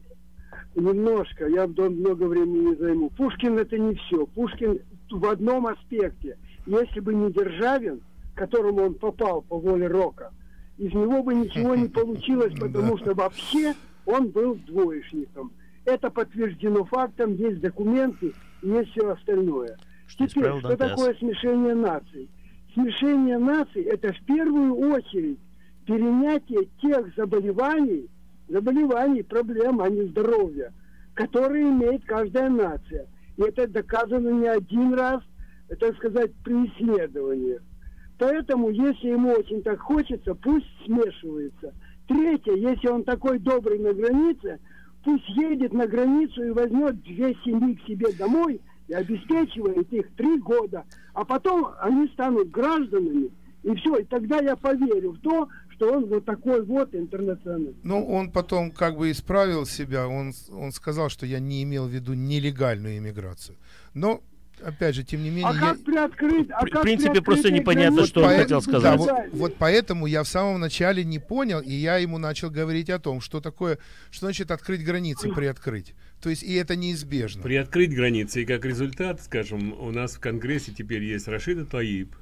Немножко, я много времени не займу. Пушкин это не все. Пушкин в одном аспекте. Если бы не Державин, к которому он попал по воле Рока, из него бы ничего не получилось, потому что вообще он был двоечником. Это подтверждено фактом, есть документы, есть все остальное. Теперь, что такое смешение наций? Смешение наций – это в первую очередь перенятие тех заболеваний, заболеваний, проблем, а не здоровья, которые имеет каждая нация. И это доказано не один раз, так сказать, при исследованиях. Поэтому, если ему очень так хочется, пусть смешивается. Третье, если он такой добрый на границе, пусть едет на границу и возьмет две семьи к себе домой и обеспечивает их три года. А потом они станут гражданами, и все. И тогда я поверю в то, что он вот такой вот интернационал. Ну, он потом как бы исправил себя, он, он сказал, что я не имел в виду нелегальную иммиграцию. Но, опять же, тем не менее... А я- как приоткрыть? А В как принципе, при просто непонятно, что он Поэ- хотел да, сказать. вот, вот поэтому я в самом начале не понял, и я ему начал говорить о том, что такое, что значит открыть границы, приоткрыть. То есть, и это неизбежно. Приоткрыть границы, и как результат, скажем, у нас в Конгрессе теперь есть Рашида Таиб,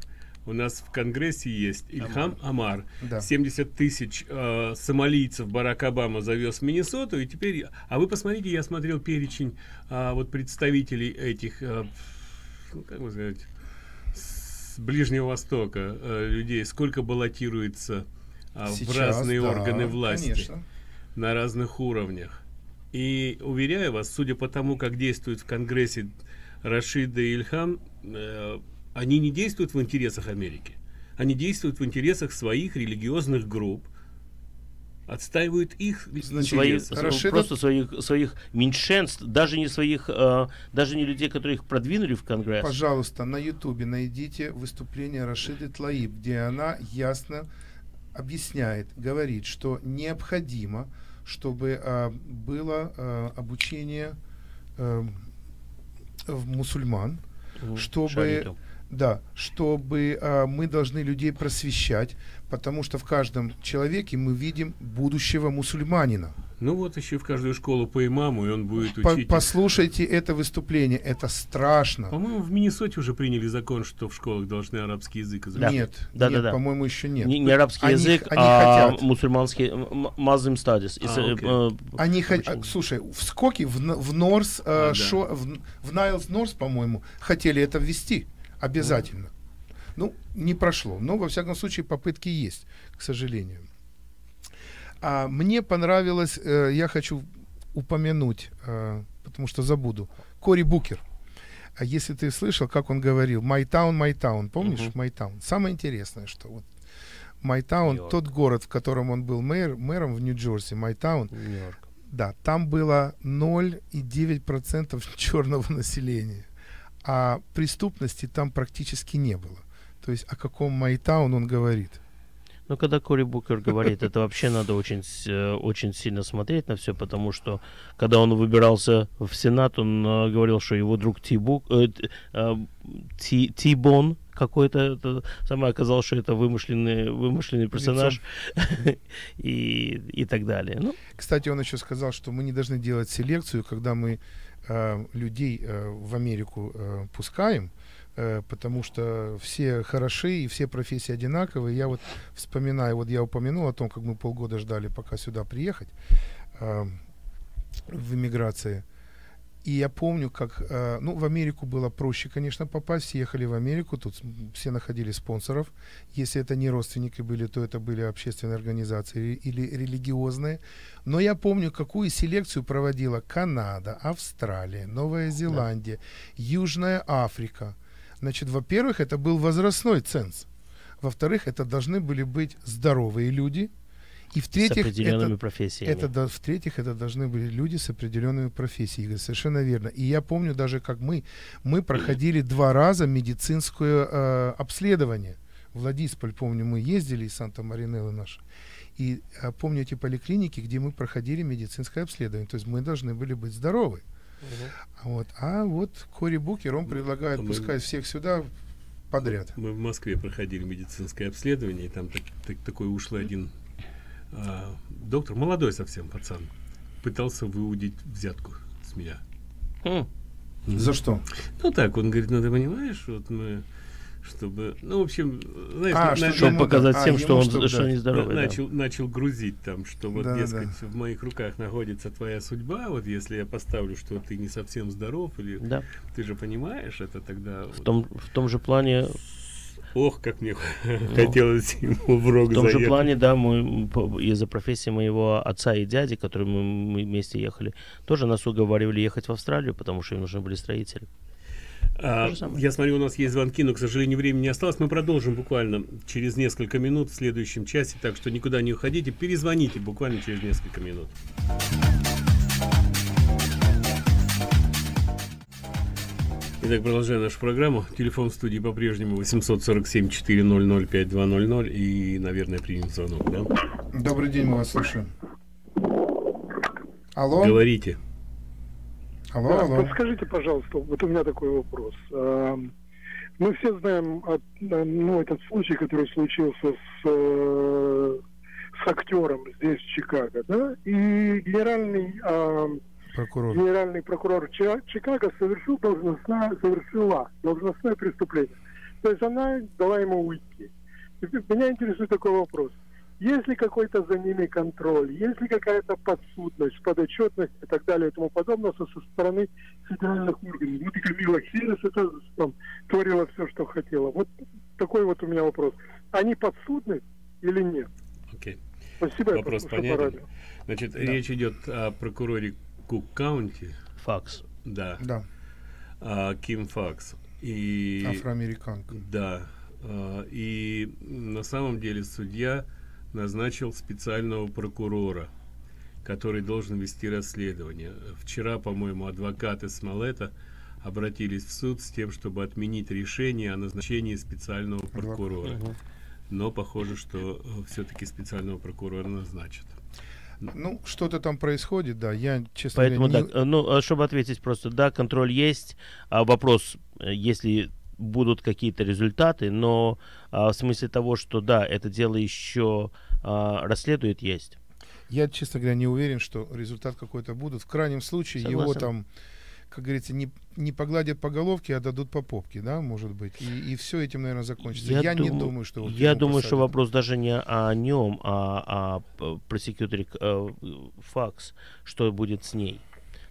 у нас в Конгрессе есть Ильхам Амар. Да. 70 тысяч э, сомалийцев Барак Обама завез в Миннесоту, и теперь... А вы посмотрите, я смотрел перечень а, вот представителей этих, э, ну, как бы сказать, с Ближнего Востока э, людей, сколько баллотируется а, в разные да, органы власти конечно. на разных уровнях. И уверяю вас, судя по тому, как действуют в Конгрессе Рашида и Ильхам, э, они не действуют в интересах Америки. Они действуют в интересах своих религиозных групп, отстаивают их Свои- интересы. Рашида- просто своих, своих меньшинств, даже не своих, э, даже не людей, которые их продвинули в Конгресс. Пожалуйста, на Ютубе найдите выступление Рашиды Тлаиб, где она ясно объясняет, говорит, что необходимо, чтобы а, было а, обучение а, в мусульман, чтобы Шариту. Да, чтобы а, мы должны людей просвещать, потому что в каждом человеке мы видим будущего мусульманина. Ну вот еще в каждую школу по имаму, и он будет По- учить. послушайте это выступление, это страшно. По-моему, в Миннесоте уже приняли закон, что в школах должны арабский язык изучать. Нет, Да, нет, да, да. по-моему, еще нет. Не, не арабский Они- язык, они а хотят. мусульманский м- Muslim studies. И А, с- э, э, Они хо- обучение. а, слушай, в скоке, в, Норс, э, А, да. в Найлс Норс, по-моему, хотели это ввести обязательно. Ну, не прошло. Но, во всяком случае, попытки есть, к сожалению. А мне понравилось, э, я хочу упомянуть, э, потому что забуду, Кори Букер. А если ты слышал, как он говорил, My Town, My Town, помнишь, Мгм. My Town? Самое интересное, что вот My Town, тот город, в котором он был мэр, мэром в Нью-Джерси, My Town, Нью-Йорк. да, там было 0,9% черного населения, а преступности там практически не было. То есть о каком Майтаун он говорит. Ну, когда Кори Букер говорит, это вообще надо очень, э, очень сильно смотреть на все, потому что, когда он выбирался в Сенат, он э, говорил, что его друг э, э, Ти- Ти-Бон какой-то, самое оказалось, что это вымышленный, вымышленный персонаж и, и так далее. Ну, Кстати, он еще сказал, что мы не должны делать селекцию, когда мы людей э, в Америку э, пускаем, э, потому что все хороши и все профессии одинаковые. Я вот вспоминаю, вот я упомянул о том, как мы полгода ждали, пока сюда приехать э, в иммиграции. И я помню, как, э, ну, в Америку было проще, конечно, попасть. Все ехали в Америку, тут все находили спонсоров. Если это не родственники были, то это были общественные организации или религиозные. Но я помню, какую селекцию проводила Канада, Австралия, Новая Зеландия, Южная Африка. Значит, во-первых, это был возрастной ценз. Во-вторых, это должны были быть здоровые люди. И с в-третьих, определенными это, профессиями. это, да, в-третьих, это должны были люди с определенными профессиями. Игорь, Совершенно верно. И я помню даже, как мы, мы проходили два раза медицинское э, обследование. В Владисполь, помню, мы ездили из Санта-Маринеллы наши. И э, помню эти поликлиники, где мы проходили медицинское обследование. То есть мы должны были быть здоровы. А Вот. А вот Кори Букер, он предлагает Мы- пускать всех сюда подряд. Мы в Москве проходили медицинское обследование, и там так- так- такой ушлый один а, доктор, молодой совсем пацан, пытался выудить взятку с меня. Хм. За что? Ну так, он говорит, ну ты понимаешь, вот мы, чтобы, ну в общем, знаешь, А, на- что- на- Чтобы ему показать да. А, всем, что он чтобы что дать. они здоровые. да. начал, начал грузить там, что вот, Да-да-да. дескать, в моих руках находится твоя судьба, вот если я поставлю, что ты не совсем здоров, или Да. ты же понимаешь, это тогда... В вот- том, в том же плане Ох, как мне хотелось ему в рог В том же плане, да, мы из-за профессии моего отца и дяди, которые мы, мы вместе ехали, тоже нас уговаривали ехать в Австралию, потому что им нужны были строители. А, я смотрю, у нас есть звонки, но, к сожалению, времени не осталось. Мы продолжим буквально через несколько минут в следующем часе, так что никуда не уходите. Перезвоните буквально через несколько минут. Итак, продолжаем нашу программу. Телефон в студии по-прежнему 847-400-5200 и, наверное, примем звонок, да? Добрый день, мы вас слушаем. Алло? Говорите. Алло, Да, алло. Подскажите, пожалуйста, вот у меня такой вопрос. Эм, Мы все знаем э, ну, этот случай, который случился с, э, с актером здесь, в Чикаго, да? И генеральный, эм, Прокурор. генеральный прокурор Чикаго совершил должностное, совершила должностное преступление. То есть она дала ему уйти. Теперь Меня интересует такой вопрос. Есть ли какой-то за ними контроль, есть ли какая-то подсудность, подотчетность и так далее и тому подобное со, со стороны федеральных органов? Вот и Камала Харрис это там творила все, что хотела. Вот такой вот у меня вопрос. Они подсудны или нет? Окей. Спасибо, Вопрос понятен. радио. Значит, Да. речь идет о прокуроре Cook County. Факс. Да. Да, а, Ким Факс. И, афроамериканка. да. а, и на самом деле судья назначил специального прокурора, который должен вести расследование. Вчера, по-моему, адвокаты Смолета обратились в суд с тем, чтобы отменить решение о назначении специального прокурора. Но похоже, что все-таки специального прокурора назначат. Ну, что-то там происходит, да. Я, честно Поэтому, говоря, да, э, ну, а чтобы ответить просто, да, контроль есть, а вопрос, э, если будут какие-то результаты, но а, в смысле того, что да, это дело еще а, расследует, есть. Я, честно говоря, не уверен, что результат какой-то будет. В крайнем случае Согласен. его там, как говорится, не, не погладят по головке, а дадут по попке, да, может быть. И, и все этим, наверное, закончится. Я, не дум- думаю, что в Я думаю, что посадят. вопрос даже не о нем, а о просекьюторе Факс, что будет с ней.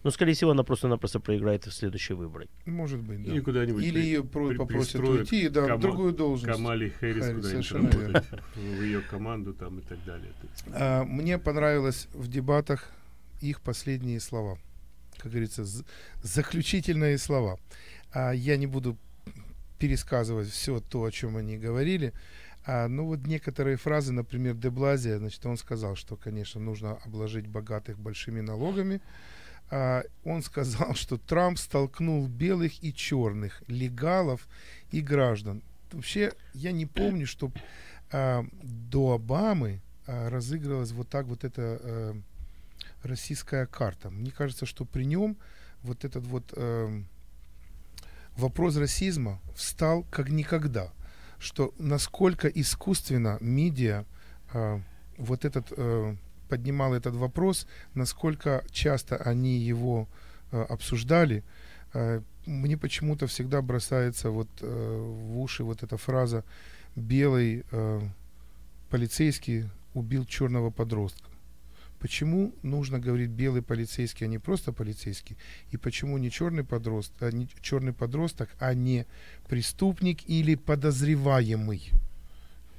Ну, скорее всего, она просто-напросто проиграет в следующие выборы. Может быть, да. И куда-нибудь Или ее при- попросят уйти, да, в Кама- другую должность. Камали Хэрис Харрис, куда-нибудь работать, в ее команду там и так далее. А, Мне понравилось в дебатах их последние слова. Как говорится, заключительные слова. А Я не буду пересказывать все то, о чем они говорили. А, ну вот некоторые фразы, например, Деблазия, значит, он сказал, что, конечно, нужно обложить богатых большими налогами. А, он сказал, что Трамп столкнул белых и черных, легалов и граждан. Вообще, я не помню, что до Обамы а, разыгрывалась вот так вот эта э, российская карта. Мне кажется, что при нем вот этот вот э, вопрос расизма встал как никогда. Что насколько искусственно медиа э, вот этот э, поднимал этот вопрос, насколько часто они его э, обсуждали. Э, мне почему-то всегда бросается вот э, в уши вот эта фраза «белый э, полицейский убил черного подростка». Почему нужно говорить белый полицейский, а не просто полицейский? И почему не черный подросток, а не черный подросток, а не преступник или подозреваемый,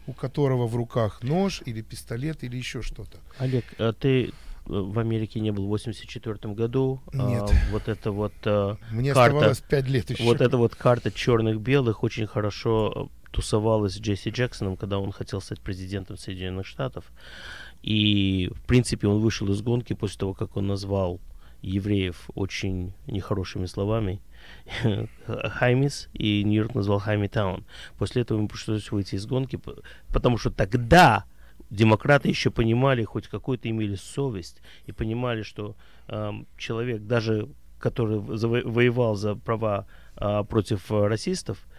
у которого в руках нож или пистолет или еще что-то? Олег, а ты э, в Америке не был в 84 году. Нет. А, вот это вот а, Мне карта, оставалось пять лет еще. Вот эта вот карта черных-белых очень хорошо э, тусовалась с Джесси Джексоном, когда он хотел стать президентом Соединенных Штатов. И, в принципе, он вышел из гонки после того, как он назвал евреев очень нехорошими словами. Хаймис, и Нью-Йорк назвал Хайми Таун. После этого ему пришлось выйти из гонки, потому что тогда демократы еще понимали, хоть какую-то имели совесть, и понимали, что эм, человек, даже который воевал за права а, против э, расистов, а,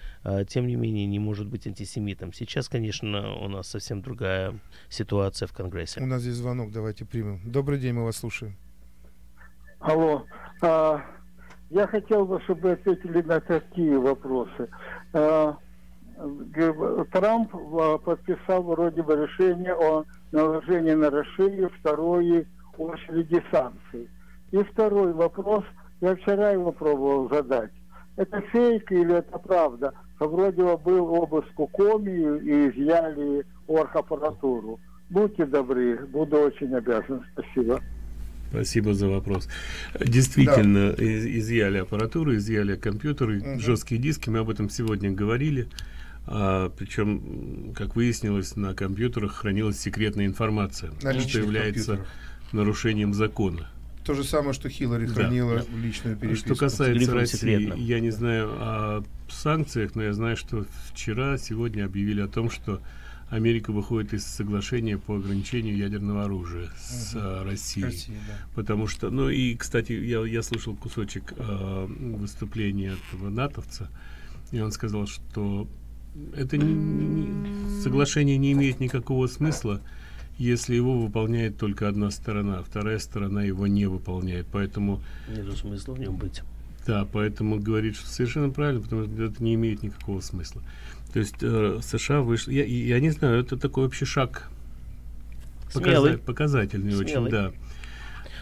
тем не менее не может быть антисемитом. Сейчас, конечно, у нас совсем другая ситуация в Конгрессе. У нас здесь звонок, давайте примем. Добрый день, мы вас слушаем. Алло. А, я хотел бы, чтобы ответили на такие вопросы. А, Трамп а, подписал вроде бы решение о наложении на Россию второй очереди санкций. И второй вопрос, я вчера его пробовал задать. Это фейк или это правда? Что вроде бы был обыск у Коми и изъяли оргаппаратуру. Будьте добры, буду очень обязан. Спасибо. Спасибо за вопрос. Действительно, из- изъяли аппаратуру, изъяли компьютеры, Мгм. жесткие диски. Мы об этом сегодня говорили. А, причем, как выяснилось, на компьютерах хранилась секретная информация, На что является нарушением закона. То же самое, что Хиллари Да. хранила Да. личную переписку. Что касается Грифом России, секретно. я не знаю о санкциях, но я знаю, что вчера, сегодня объявили о том, что Америка выходит из соглашения по ограничению ядерного оружия с а, Россией. Россией, да. Потому что, ну и, кстати, я, я слушал кусочек а, выступления этого натовца, и он сказал, что это не- не- соглашение не имеет никакого смысла, если его выполняет только одна сторона, а вторая сторона его не выполняет. Поэтому Нету смысла в нем быть. да, поэтому говорит, что совершенно правильно, потому что это не имеет никакого смысла. То есть э, США вышли, я, я не знаю, это такой вообще шаг Смелый. показа- показательный очень, Смелый. да.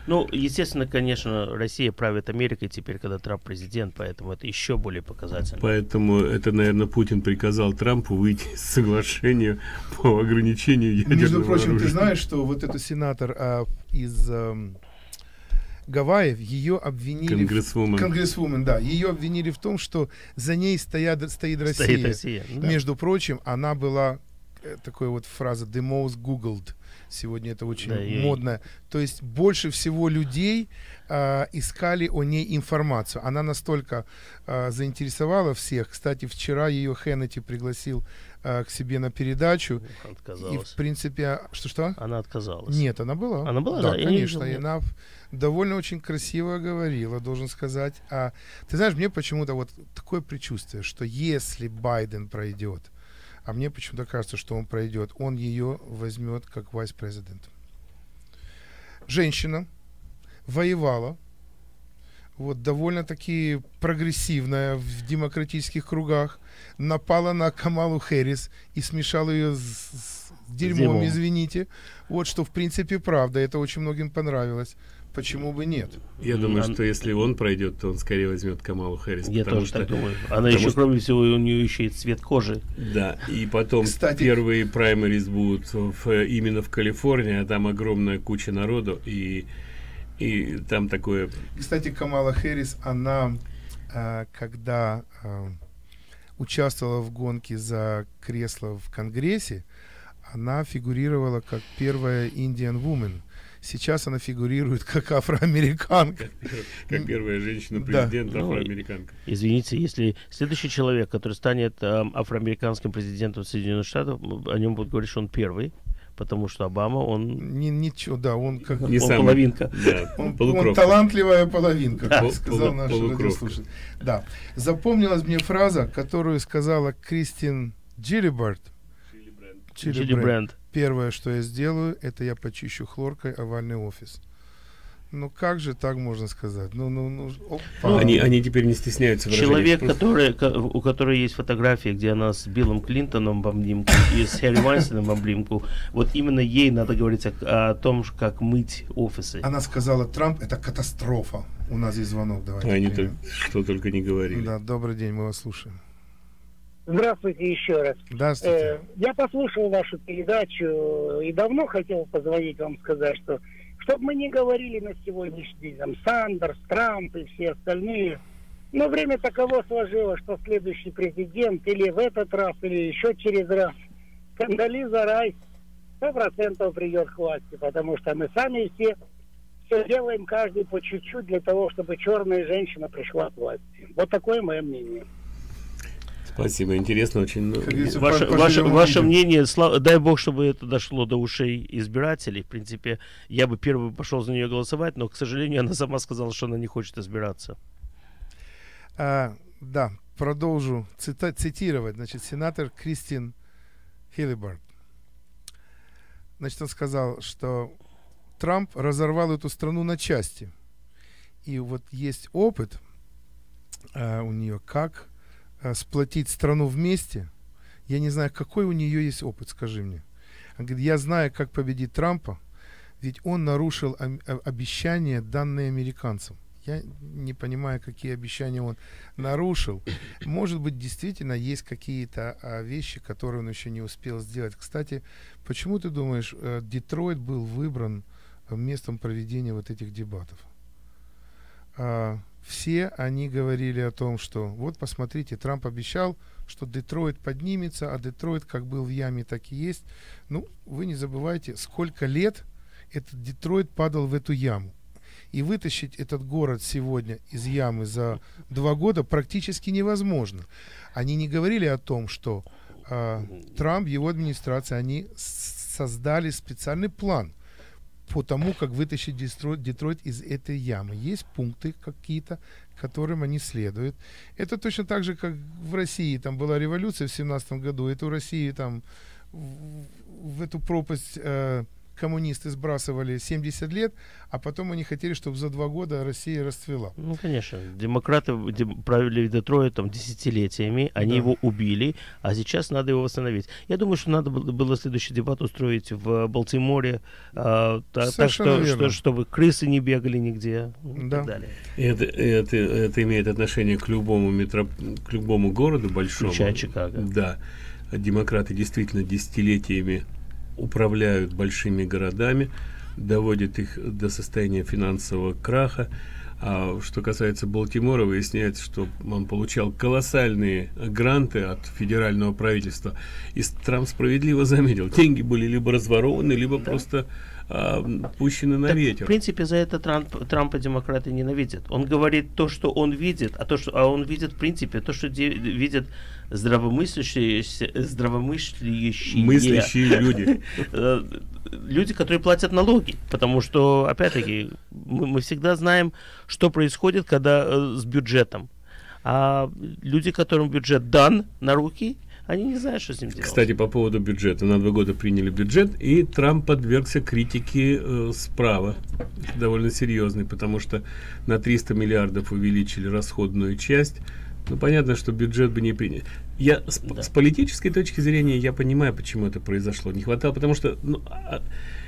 Ну, естественно, конечно, Россия правит Америкой теперь, когда Трамп президент, поэтому это еще более показательно. Поэтому это, наверное, Путин приказал Трампу выйти из соглашения по ограничению ядерного Между прочим, оружия. ты знаешь, что вот этот сенатор а, из ам, Гавайев, ее обвинили... в- Конгрессвумен. Конгрессвумен, да. Ее обвинили в том, что за ней стоят, стоит Россия. Стоит Россия, да. Между прочим, она была, э, такой вот фраза, the most googled. Сегодня это очень Да, и- модно. То есть больше всего людей а, искали о ней информацию. Она настолько а, заинтересовала всех. Кстати, вчера ее Хеннети пригласил а, к себе на передачу. И, Отказалась. в принципе, что-что? Она отказалась. Нет, она была. Она была, да? да? Я не конечно. видел, и нет. она довольно очень красиво говорила, должен сказать. А ты знаешь, мне почему-то вот такое предчувствие, что если Байден пройдет, а мне почему-то кажется, что он пройдет, он ее возьмет как вайс-президент. Женщина воевала, вот довольно-таки прогрессивная в демократических кругах, напала на Камалу Хэрис и смешала ее с, с дерьмом, дерьмом. извините. Вот что в принципе правда, это очень многим понравилось. Почему бы нет? Я думаю, Ан- что если он пройдет, то он скорее возьмет Камалу Харрис. Я тоже что- так думаю. Она потому еще, что- кроме всего, у нее еще и цвет кожи. Да, и потом Кстати- первые праймерис будут в- именно в Калифорнии, а там огромная куча народу, и, и там такое... Кстати, Камала Хэрис, она, а, когда а, участвовала в гонке за кресло в Конгрессе, она фигурировала как первая Indian Woman. Сейчас она фигурирует как афроамериканка. Как первая женщина-президент Ну, афроамериканка. Извините, если следующий человек, который станет эм, афроамериканским президентом Соединенных Штатов, о нем будут говорить, что он первый, потому что Обама, он, Ни- ничего, да, он как... Не он самый- половинка. Да, Он, он талантливая половинка, Да. как сказал Полу- наш радиослушатель. Да. Запомнилась мне фраза, которую сказала Кристин Джиллибард. Чили Бренд. Первое, что я сделаю, это я почищу хлоркой овальный офис. Ну как же так можно сказать? Ну, ну, ну, опа. Они, они теперь не стесняются. Человек, который, ко- у которой есть фотография, где она с Биллом Клинтоном в обнимку и с Харри Вайнстейном в обнимку, вот именно ей надо говорить о, о том, как мыть офисы. Она сказала, Трамп это катастрофа. У нас есть звонок, давайте. Они только- что только не говорили. Да, добрый день, мы вас слушаем. Здравствуйте еще раз. Здравствуйте. Э, я послушал вашу передачу и давно хотел позвонить вам сказать, что чтобы мы не говорили на сегодняшний день, там, Сандерс, Трамп и все остальные, но время таково сложилось, что следующий президент или в этот раз, или еще через раз, Кандализа Райс сто процентов придет к власти, потому что мы сами все все делаем каждый по чуть-чуть для того, чтобы черная женщина пришла к власти. Вот такое мое мнение. Спасибо, интересно очень. Ну, Ваше, ваше, ваше мнение, сла- дай бог, чтобы это дошло до ушей избирателей. В принципе, я бы первый пошел за нее голосовать, но, к сожалению, она сама сказала, что она не хочет избираться. А, да, продолжу цита- цитировать. Значит, сенатор Кристин Хиллибард. Значит, он сказал, что Трамп разорвал эту страну на части. И вот есть опыт а, у нее, как сплотить страну вместе. Я не знаю, какой у нее есть опыт, скажи мне. Она говорит, я знаю, как победить Трампа, ведь он нарушил а- обещания, данные американцам. Я не понимаю, какие обещания он нарушил. Может быть, действительно есть какие-то а, вещи, которые он еще не успел сделать. Кстати, почему ты думаешь, э, Детройт был выбран э, местом проведения вот этих дебатов? А, все они говорили о том, что вот посмотрите, Трамп обещал, что Детройт поднимется, а Детройт как был в яме, так и есть. Ну, вы не забывайте, сколько лет этот Детройт падал в эту яму. И вытащить этот город сегодня из ямы за два года практически невозможно. Они не говорили о том, что а, Трамп, его администрация, они создали специальный план по тому, как вытащить Детройт, Детройт из этой ямы. Есть пункты какие-то, которым они следуют. Это точно так же, как в России. Там была революция в 17 году. Это в России там в, в эту пропасть э, коммунисты сбрасывали 70 лет, а потом они хотели, чтобы за два года Россия расцвела. Ну, конечно. Демократы дем- правили Детройтом десятилетиями, они Да. его убили, а сейчас надо его восстановить. Я думаю, что надо было, следующий дебат устроить в Балтиморе, а, та- так что, верно. что, чтобы крысы не бегали нигде ну, и Да. так далее. Это, это, это имеет отношение к любому метро, к любому городу большому. Включая Чикаго. Да. Демократы действительно десятилетиями управляют большими городами, доводят их до состояния финансового краха. А что касается Балтимора, выясняется, что он получал колоссальные гранты от федерального правительства. И Трамп справедливо заметил, деньги были либо разворованы, либо да. просто а, пущены на так, ветер. В принципе, за это Трамп, Трампа демократы ненавидят. Он говорит то, что он видит, а то, что а он видит в принципе то, что де, видят здравомыслящие, здравомыслящие мыслящие люди. Э, люди, которые платят налоги. Потому что, опять-таки, мы, мы всегда знаем, что происходит, когда э, с бюджетом. А люди, которым бюджет дан на руки, они не знают, что с ним делать. Кстати, по поводу бюджета. На два года приняли бюджет, и Трамп подвергся критике э, справа, довольно серьезной, потому что на 300 миллиардов увеличили расходную часть. Ну, понятно, что бюджет бы не принял. Я с, да. с политической точки зрения я понимаю, почему это произошло. Не хватало, потому что ну, а,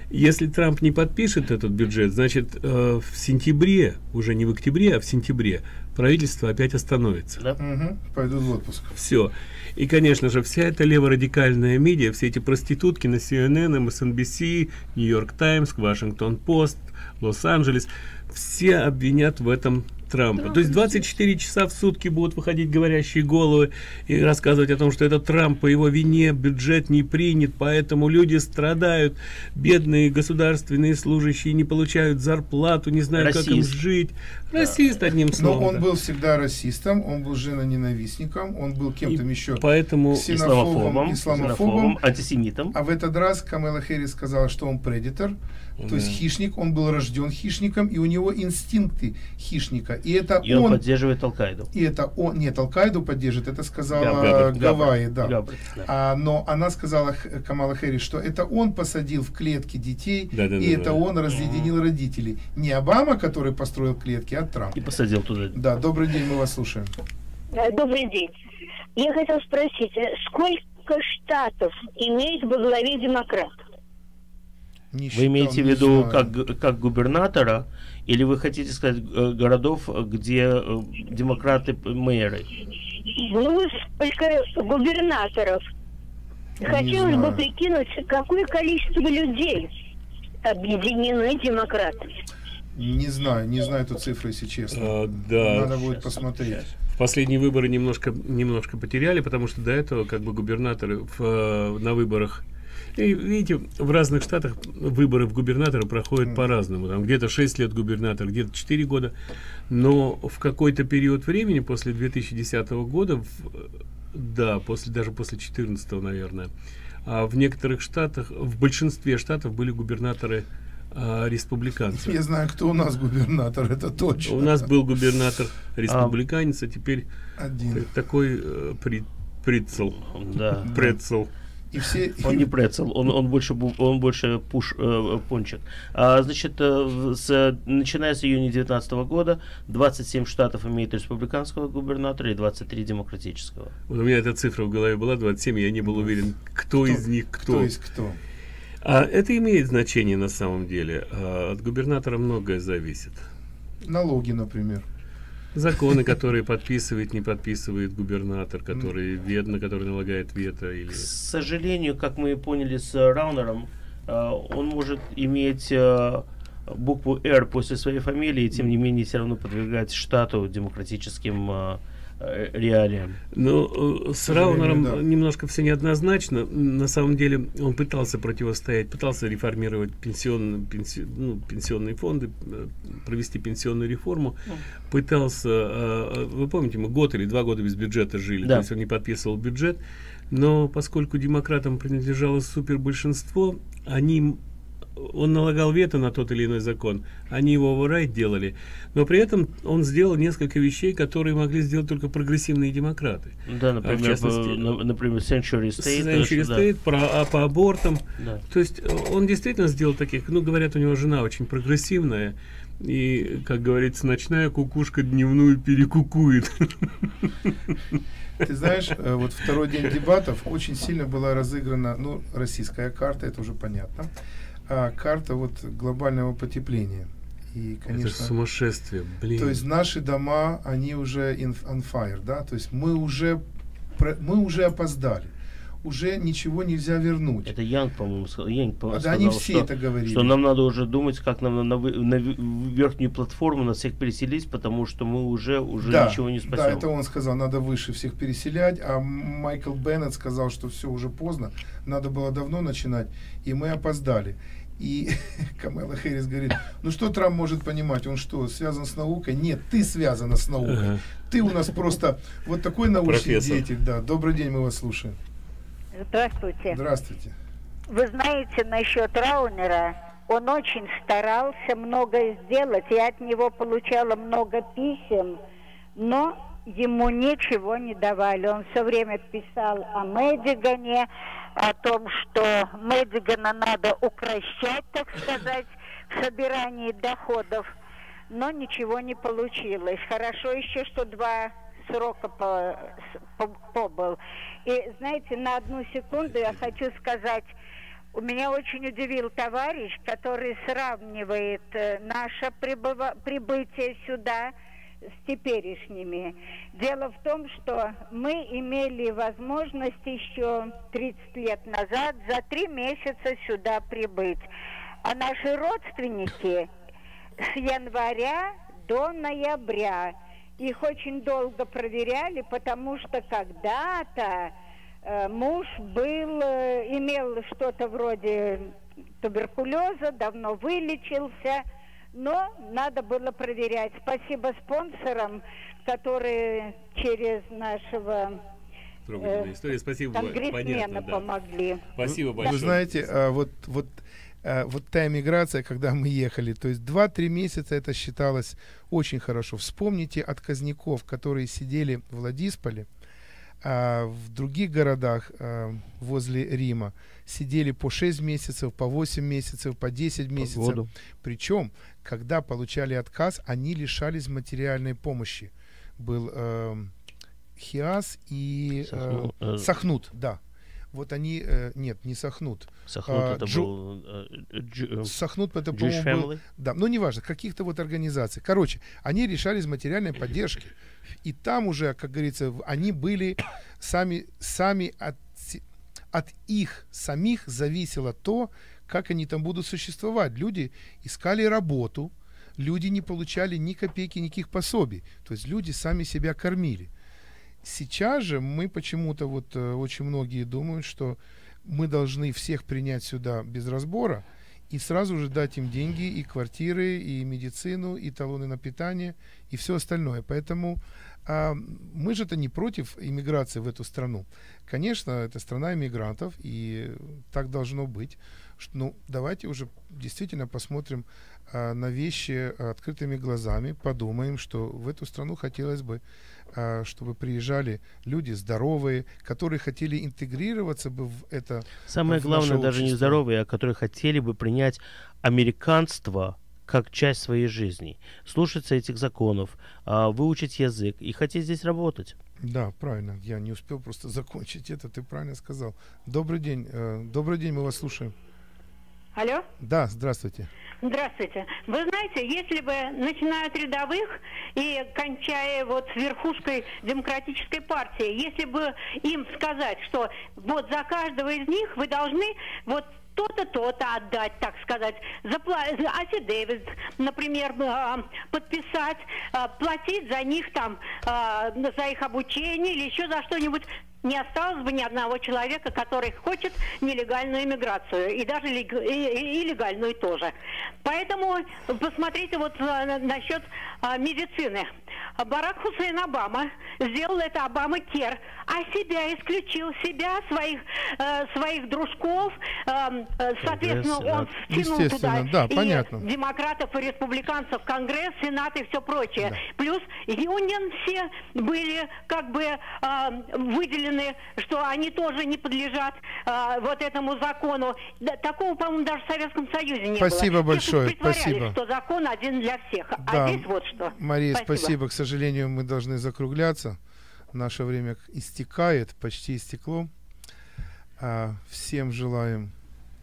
если Трамп не подпишет этот бюджет, значит, э, в сентябре, уже не в октябре, а в сентябре, правительство опять остановится. Да? Угу, пойдут в отпуск. Все. И, конечно же, вся эта леворадикальная медиа, все эти проститутки на CNN, MSNBC, Нью-Йорк Таймс, Вашингтон Пост, Лос-Анджелес, все обвинят в этом Трампа. Да, То есть 24 часа в сутки будут выходить говорящие головы и рассказывать о том, что это Трамп по его вине, бюджет не принят, поэтому люди страдают, бедные государственные служащие не получают зарплату, не знают, Расист. как им жить. Расист, да. одним словом. Но он был всегда расистом, он был женоненавистником, он был кем-то еще поэтому исламофобом, исламофобом, антисемитом. А в этот раз Камела Хэрис сказала, что он предитор, то есть хищник, он был рожден хищником, и у него инстинкты хищника. И это и он, он поддерживает Аль-Каиду. И это он, нет, Аль-Каиду поддерживает, это сказала Габ, Гавайи, да. Габ, да. А, но она сказала Камала Хэрис, что это он посадил в клетки детей, да, да, и да, это да. он разъединил родителей. Не Обама, который построил клетки, а Трамп. И посадил туда. Да, добрый день, мы вас слушаем. Э, добрый день. Я хотел спросить, э, сколько штатов имеет во главе демократов? Не вы имеете в виду как, как губернатора, или вы хотите сказать э, городов, где э, демократы мэры? Ну, сколько губернаторов. Хотелось бы прикинуть, какое количество людей объединены демократами. Не знаю, не знаю эту цифру, если честно. А, да. Надо будет посмотреть. В последние выборы немножко, немножко потеряли, потому что до этого как бы губернаторы в, э, на выборах и видите, в разных штатах выборы в губернатора проходят mm. по-разному. Там где-то 6 лет губернатор, где-то 4 года. Но в какой-то период времени, после 2010 года, в, да, после, даже после 2014, наверное, а в некоторых штатах, в большинстве штатов были губернаторы а, республиканцы. Я знаю, кто у нас губернатор, это точно. У нас был губернатор республиканец, а теперь Один. такой э, при, прицел. Да. Прецел. И все... Он не прецел, он, он больше, он больше пуш, э, пончик. А, значит, э, с, начиная с июня 2019 года 27 штатов имеют республиканского губернатора и 23 демократического. Вот у меня эта цифра в голове была 27, я не был уверен, кто, кто из них кто. Кто из кто. А это имеет значение на самом деле. А от губернатора многое зависит. Налоги, например. Законы, которые подписывает, не подписывает губернатор, который вет, на который налагает вето. Или... К сожалению, как мы поняли с Раунером, э, он может иметь э, букву «Р» после своей фамилии, тем не менее все равно подвергать штату демократическим э, Э, реалиям. Ну, с Раунером да. немножко все неоднозначно. На самом деле он пытался противостоять, пытался реформировать пенсионные, пенси, ну, пенсионные фонды, э, провести пенсионную реформу. Mm. Пытался, э, вы помните, мы год или два года без бюджета жили, да. то есть он не подписывал бюджет. Но поскольку демократам принадлежало супербольшинство, они он налагал вето на тот или иной закон, они его override делали, но при этом он сделал несколько вещей, которые могли сделать только прогрессивные демократы. Да, например, в частности, по, например Century State. Century State, да. про, а, по абортам. Да. То есть э, он действительно сделал таких, ну, говорят, у него жена очень прогрессивная, и, как говорится, ночная кукушка дневную перекукует. Ты знаешь, э, вот второй день дебатов очень сильно была разыграна, ну, российская карта, это уже понятно а, карта вот глобального потепления. И, конечно, это сумасшествие, блин. То есть наши дома, они уже in, on fire, да, то есть мы уже, мы уже опоздали. Уже ничего нельзя вернуть. Это Янг, по-моему, сказал, Янг, по А, да, сказал, они все что, это говорили. что нам надо уже думать, как нам на, на, на верхнюю платформу нас всех переселить, потому что мы уже, уже да, ничего не спасем. Да, это он сказал, надо выше всех переселять, а Майкл Беннет сказал, что все уже поздно, надо было давно начинать, и мы опоздали. И Камела Хэрис говорит, ну что Трамп может понимать, он что, связан с наукой? Нет, ты связана с наукой. Ты у нас просто вот такой научный Профессор. деятель. Да, добрый день, мы вас слушаем. Здравствуйте. Здравствуйте. Вы знаете, насчет Раунера, он очень старался многое сделать. Я от него получала много писем, но ему ничего не давали. Он все время писал о Мэддигане, о том, что Мэддигана надо укращать, так сказать, в собирании доходов. Но ничего не получилось. Хорошо еще, что два с- по- побыл. И знаете, на одну секунду я хочу сказать, у меня очень удивил товарищ, который сравнивает э, наше прибыва- прибытие сюда с теперешними. Дело в том, что мы имели возможность еще 30 лет назад за три месяца сюда прибыть. А наши родственники с января до ноября их очень долго проверяли, потому что когда-то э, муж был, э, имел что-то вроде туберкулеза, давно вылечился, но надо было проверять. Спасибо спонсорам, которые через нашего Трогательная э, история. Спасибо. конгрессмена Понятно, да. помогли. Спасибо Вы большое. знаете, а, вот, вот, вот та эмиграция, когда мы ехали, то есть 2-3 месяца это считалось очень хорошо. Вспомните отказников, которые сидели в Владисполе, а в других городах а, возле Рима сидели по 6 месяцев, по 8 месяцев, по 10 месяцев. году. Причем, когда получали отказ, они лишались материальной помощи. Был эм, Хиас и э, э, Сахнут, да. Вот они, э, нет, не Сахнут. Сахнут А, это Джо- был... э, э, Джу- э, Сахнут это, Jewish был- Family? да, ну неважно, каких-то вот организаций. Короче, они решались материальной поддержки. И там уже, как говорится, они были сами, сами от, от их самих зависело то, как они там будут существовать. Люди искали работу, люди не получали ни копейки, никаких пособий. То есть люди сами себя кормили. Сейчас же мы почему-то вот э, очень многие думают, что мы должны всех принять сюда без разбора и сразу же дать им деньги и квартиры, и медицину, и талоны на питание, и все остальное. Поэтому а, мы же-то не против иммиграции в эту страну. Конечно, это страна иммигрантов, и так должно быть. Ш- Ну, давайте уже действительно посмотрим а, на вещи открытыми глазами, подумаем, что в эту страну хотелось бы, чтобы приезжали люди здоровые, которые хотели интегрироваться бы в это Самое в главное, даже не здоровые, а которые хотели бы принять американство как часть своей жизни, слушаться этих законов, а, выучить язык и хотеть здесь работать. Да, правильно. Я не успел просто закончить это. Ты правильно сказал. Добрый день. э, Добрый день, мы вас слушаем. Алло? Да, здравствуйте. Здравствуйте. Вы знаете, если бы, начиная от рядовых и кончая вот с верхушкой демократической партии, если бы им сказать, что вот за каждого из них вы должны вот то-то, то-то отдать, так сказать, запла- афидевит, например, а, подписать, а, платить за них там, а, за их обучение или еще за что-нибудь, не осталось бы ни одного человека, который хочет нелегальную иммиграцию, и даже и, и- и легальную тоже. Поэтому посмотрите вот а, на- насчет а, медицины. Барак Хусейн Обама сделал это Обама Кер, а себя исключил, себя, своих, э, своих дружков, э, э, соответственно, он втянул туда да, и понятно. демократов, и республиканцев, Конгресс, Сенат и все прочее. Плюс Юнион все были как бы э, выделены, что они тоже не подлежат э, вот этому закону. Да, такого, по-моему, даже в Советском Союзе не было. Спасибо большое, спасибо. что закон один для всех. Да, А здесь вот что. Мария, спасибо. К сожалению, мы должны закругляться. Наше время истекает, почти истекло. А, всем желаем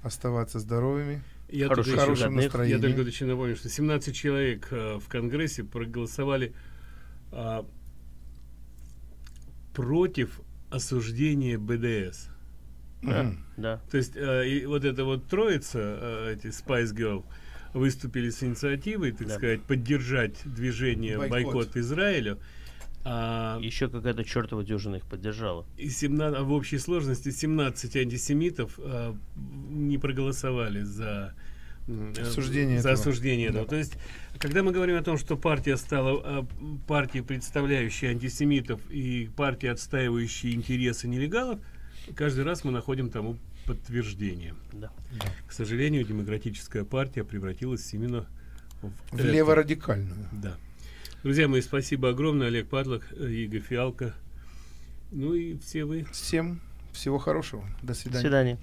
оставаться здоровыми. Я в только еще- хорошем Я настроении. только хочу напомнить, что 17 человек э, в Конгрессе проголосовали а, против осуждения БДС. Да, да. То есть э, и вот эта вот троица, э, эти Spice Girl, выступили с инициативой, так Да. сказать, поддержать движение Бойкот. бойкот, Израилю. А, Еще какая-то чертова дюжина их поддержала. и 17, а в общей сложности 17 антисемитов а, не проголосовали за Осуждение за этого. осуждение Да. То есть, когда мы говорим о том, что партия стала а, партией, представляющей антисемитов и партией, отстаивающей интересы нелегалов, каждый раз мы находим тому подтверждение. Да. К сожалению, демократическая партия превратилась именно в, В леворадикальную. Да. Друзья мои, спасибо огромное. Олег Падлок, э, Игорь Фиалка. Ну и все вы. Всем всего хорошего. До свидания. До свидания.